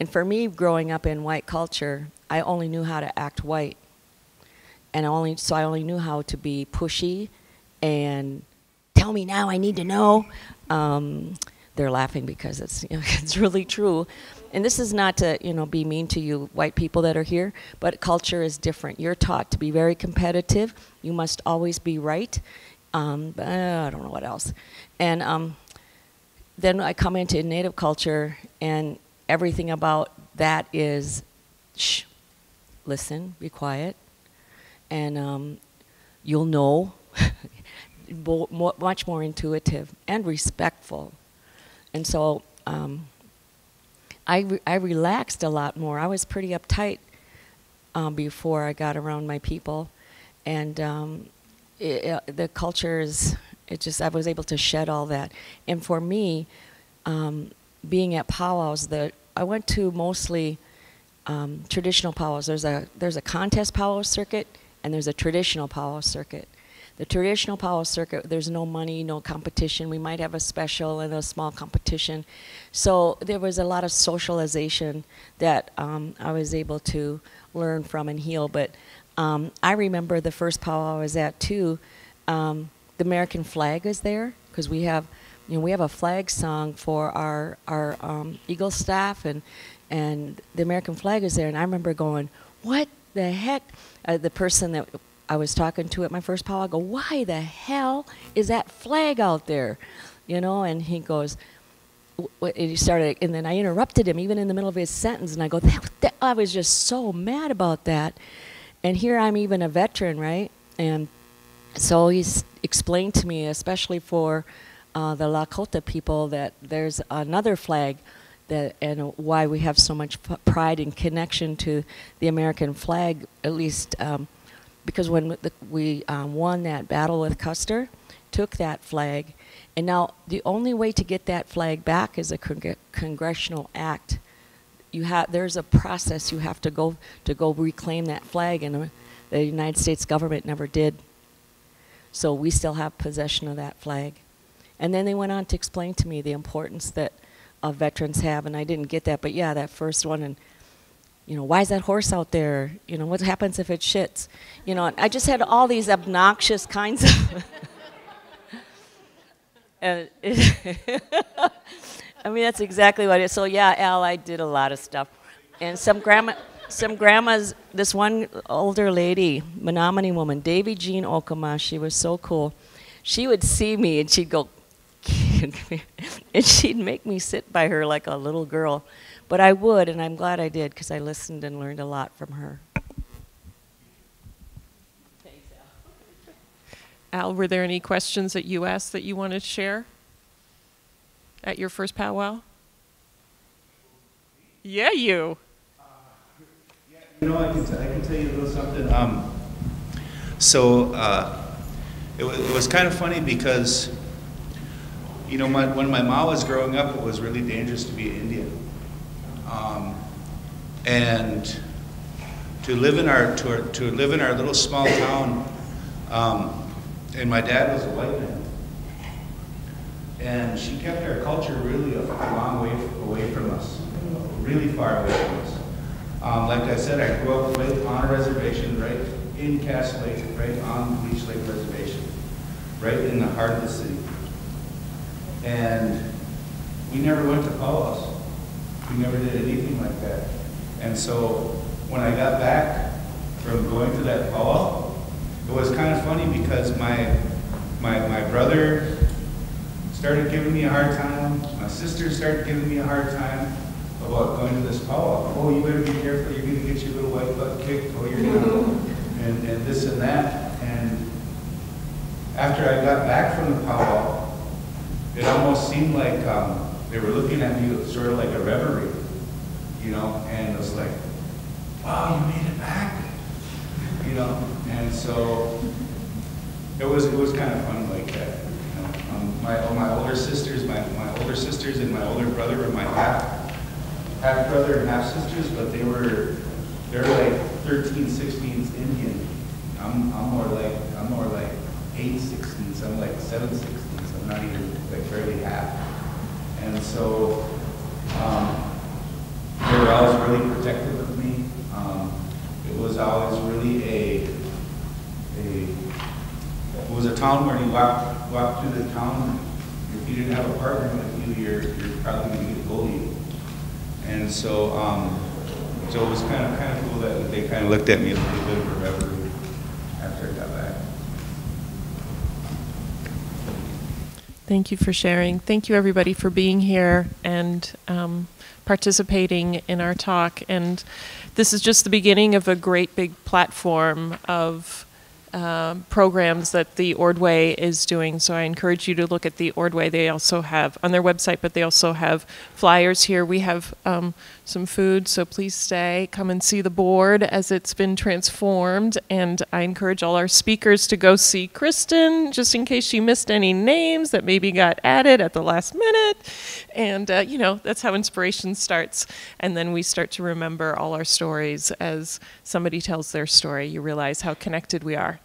And for me, growing up in white culture, I only knew how to act white, and only so I only knew how to be pushy and tell me now. I need to know. Um, they're laughing because it's you know, (laughs) it's really true. And this is not to you know be mean to you white people that are here, but culture is different. You're taught to be very competitive. You must always be right. Um, uh, I don't know what else. And um, then I come into native culture, and everything about that is shh, listen, be quiet, and um, you'll know. (laughs) Much more intuitive and respectful. And so um, I, re- I relaxed a lot more. I was pretty uptight um, before I got around my people. And um, it, the culture is, it just, I was able to shed all that. And for me, um, being at powwows, the, I went to mostly um, traditional powwows. There's a, there's a contest powwow circuit and there's a traditional powwow circuit. The traditional powwow circuit, there's no money, no competition. We might have a special and a small competition. So there was a lot of socialization that um, I was able to learn from and heal. But um, I remember the first powwow I was at too. Um, the American flag is there because we have, you know, we have a flag song for our our um, Eagle staff, and and the American flag is there. And I remember going, "What the heck?" Uh, the person that I was talking to at my first powwow, I go, "Why the hell is that flag out there?" You know, and he goes, and he started, and then I interrupted him even in the middle of his sentence, and I go, that, that, I was just so mad about that. And here I'm even a veteran, right? And so he's explained to me, especially for uh, the Lakota people, that there's another flag that, and why we have so much pride and connection to the American flag, at least um, because when we um, won that battle with Custer, took that flag, and now the only way to get that flag back is a con- congressional act. You have there's a process you have to go to go reclaim that flag, and the United States government never did. So we still have possession of that flag. And then they went on to explain to me the importance that uh, veterans have, and I didn't get that, but yeah, that first one and you know, why is that horse out there? You know, what happens if it shits? You know, I just had all these obnoxious kinds of. (laughs) and it (laughs) I mean, that's exactly what it is. So yeah, Al, I did a lot of stuff, and some grandma, some grandmas. This one older lady, Menominee woman, Davy Jean Okama. She was so cool. She would see me and she'd go, (laughs) and she'd make me sit by her like a little girl. But I would, and I'm glad I did because I listened and learned a lot from her. Al, were there any questions that you asked that you wanted to share at your first powwow? Yeah, you. You know, I can, t- I can tell you a little something. Um, So uh, it, was, it was kind of funny because, you know, my, when my mom was growing up, it was really dangerous to be an Indian. Um, and to live in our to, to live in our little small town, um, and my dad was a white man, and she kept our culture really a, long way away from us, really far away from us. Um, like I said, I grew up right on a reservation, right in Cass Lake, right on Leech Lake Reservation, right in the heart of the city. And we never went to powwows. We never did anything like that. And so when I got back from going to that powwow, it was kind of funny because my, my, my brother started giving me a hard time. My sister started giving me a hard time about going to this powwow. Oh, you better be careful. You're going to get your little white butt kicked. Oh, you're going (laughs) to, and, and this and that. And after I got back from the powwow, it almost seemed like um, they were looking at me sort of like a reverie, you know, and it was like, wow, you made it back, you know, and so it was it was kind of fun like that. You know? Um, my my older sisters, my, my older sisters and my older brother were my half half brother and half sisters, but they were they're like 13, 16 Indian. I'm I'm more like I'm more like 8 16s. I'm like 7 16s. I'm not even like barely half. And so um, they were always really protective of me. Um, it was always really a, a, it was a town where you walk, walk through the town, if you didn't have a partner with you, you're, you're probably going to get bullied. And so, um, so it was kind of, kind of cool that they kind of looked at me a little bit of a reverie after I got back. Thank you for sharing. Thank you, everybody, for being here and um, participating in our talk. And this is just the beginning of a great big platform of uh, programs that the Ordway is doing. So I encourage you to look at the Ordway. They also have on their website, but they also have flyers here. We have um, some food, so please stay. Come and see the board as it's been transformed. And I encourage all our speakers to go see Kristen, just in case she missed any names that maybe got added at the last minute. And, uh, you know, that's how inspiration starts. And then we start to remember all our stories as somebody tells their story. You realize how connected we are.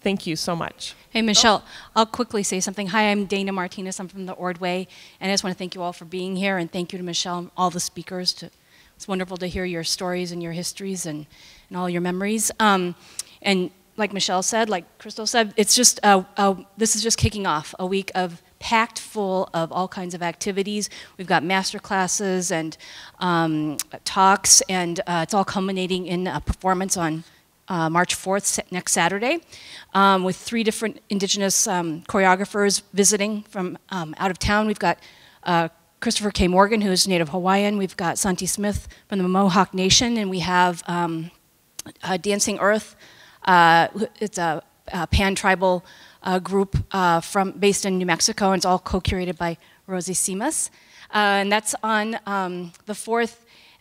Thank you so much. Hey, Michèle, I'll quickly say something. Hi, I'm Dana Martinez. I'm from the Ordway, and I just want to thank you all for being here, and thank you to Michèle and all the speakers. To, it's wonderful to hear your stories and your histories and, and all your memories. Um, and like Michèle said, like Crystal said, it's just a, a, this is just kicking off a week of packed full of all kinds of activities. We've got master classes and um, talks, and uh, it's all culminating in a performance on uh, March 4th, next Saturday, um, with three different indigenous um, choreographers visiting from um, out of town. We've got uh, Christopher K. Morgan, who's Native Hawaiian. We've got Santee Smith from the Mohawk Nation, and we have uh, Dancing Earth. Uh, it's a, a pan-tribal uh, group uh, from based in New Mexico, and it's all co-curated by Rosy Simas. and that's on um, the 4th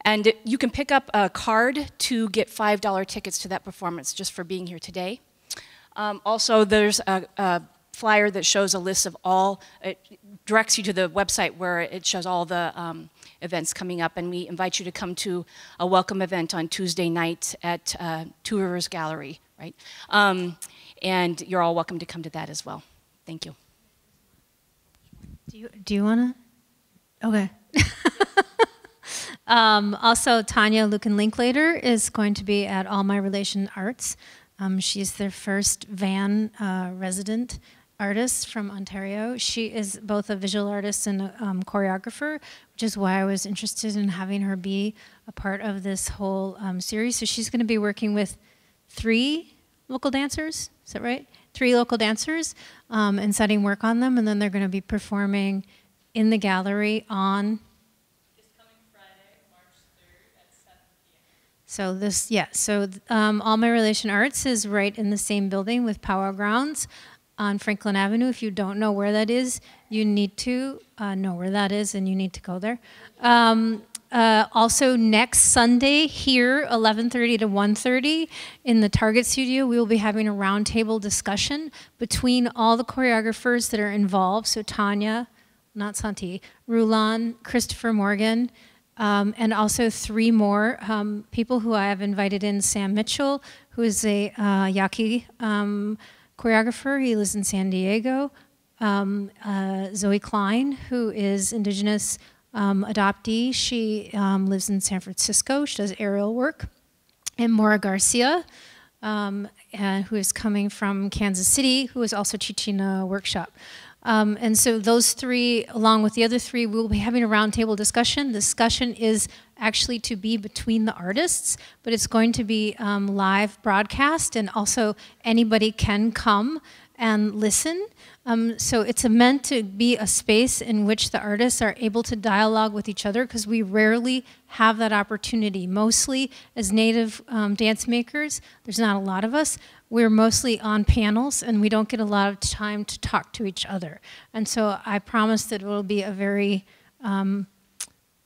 and you can pick up a card to get $5 tickets to that performance just for being here today. Um, also, there's a, a, flyer that shows a list of all, it directs you to the website where it shows all the um, events coming up. And we invite you to come to a welcome event on Tuesday night at uh, Two Rivers Gallery, right? Um, and you're all welcome to come to that as well. Thank you. Do you, do you want to? Okay. (laughs) Um, also, Tanya Lukin Linklater is going to be at All My Relation Arts. Um, she's their first van uh, resident artist from Ontario. She is both a visual artist and a um, choreographer, which is why I was interested in having her be a part of this whole um, series. So she's going to be working with three local dancers. Is that right? Three local dancers um, and setting work on them, and then they're going to be performing in the gallery on So this, yeah, so um, All My Relation Arts is right in the same building with Powwow Grounds on Franklin Avenue. If you don't know where that is, you need to uh, know where that is and you need to go there. Um, uh, also next Sunday here, 11:30 to 1:30 in the Target Studio, we will be having a roundtable discussion between all the choreographers that are involved. So Tanya, not Santee, Rulan, Christopher Morgan, um, and also three more um, people who I have invited in. Sam Mitchell, who is a uh, Yaqui um, choreographer. He lives in San Diego. Um, uh, Zoe Klein, who is indigenous um, adoptee. She um, lives in San Francisco. She does aerial work. And Maura Garcia, and who is coming from Kansas City, who is also teaching a workshop. Um, and so those three, along with the other three, we will be having a roundtable discussion. The discussion is actually to be between the artists, but it's going to be um, live broadcast, and also anybody can come and listen. Um, so it's meant to be a space in which the artists are able to dialogue with each other because we rarely have that opportunity. Mostly as native um, dance makers, there's not a lot of us. We're mostly on panels and we don't get a lot of time to talk to each other. And so I promise that it will be a very um,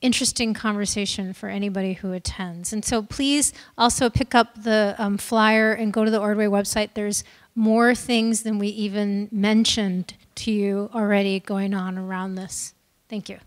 interesting conversation for anybody who attends. And so please also pick up the um, flyer and go to the Ordway website. There's more things than we even mentioned to you already going on around this. Thank you.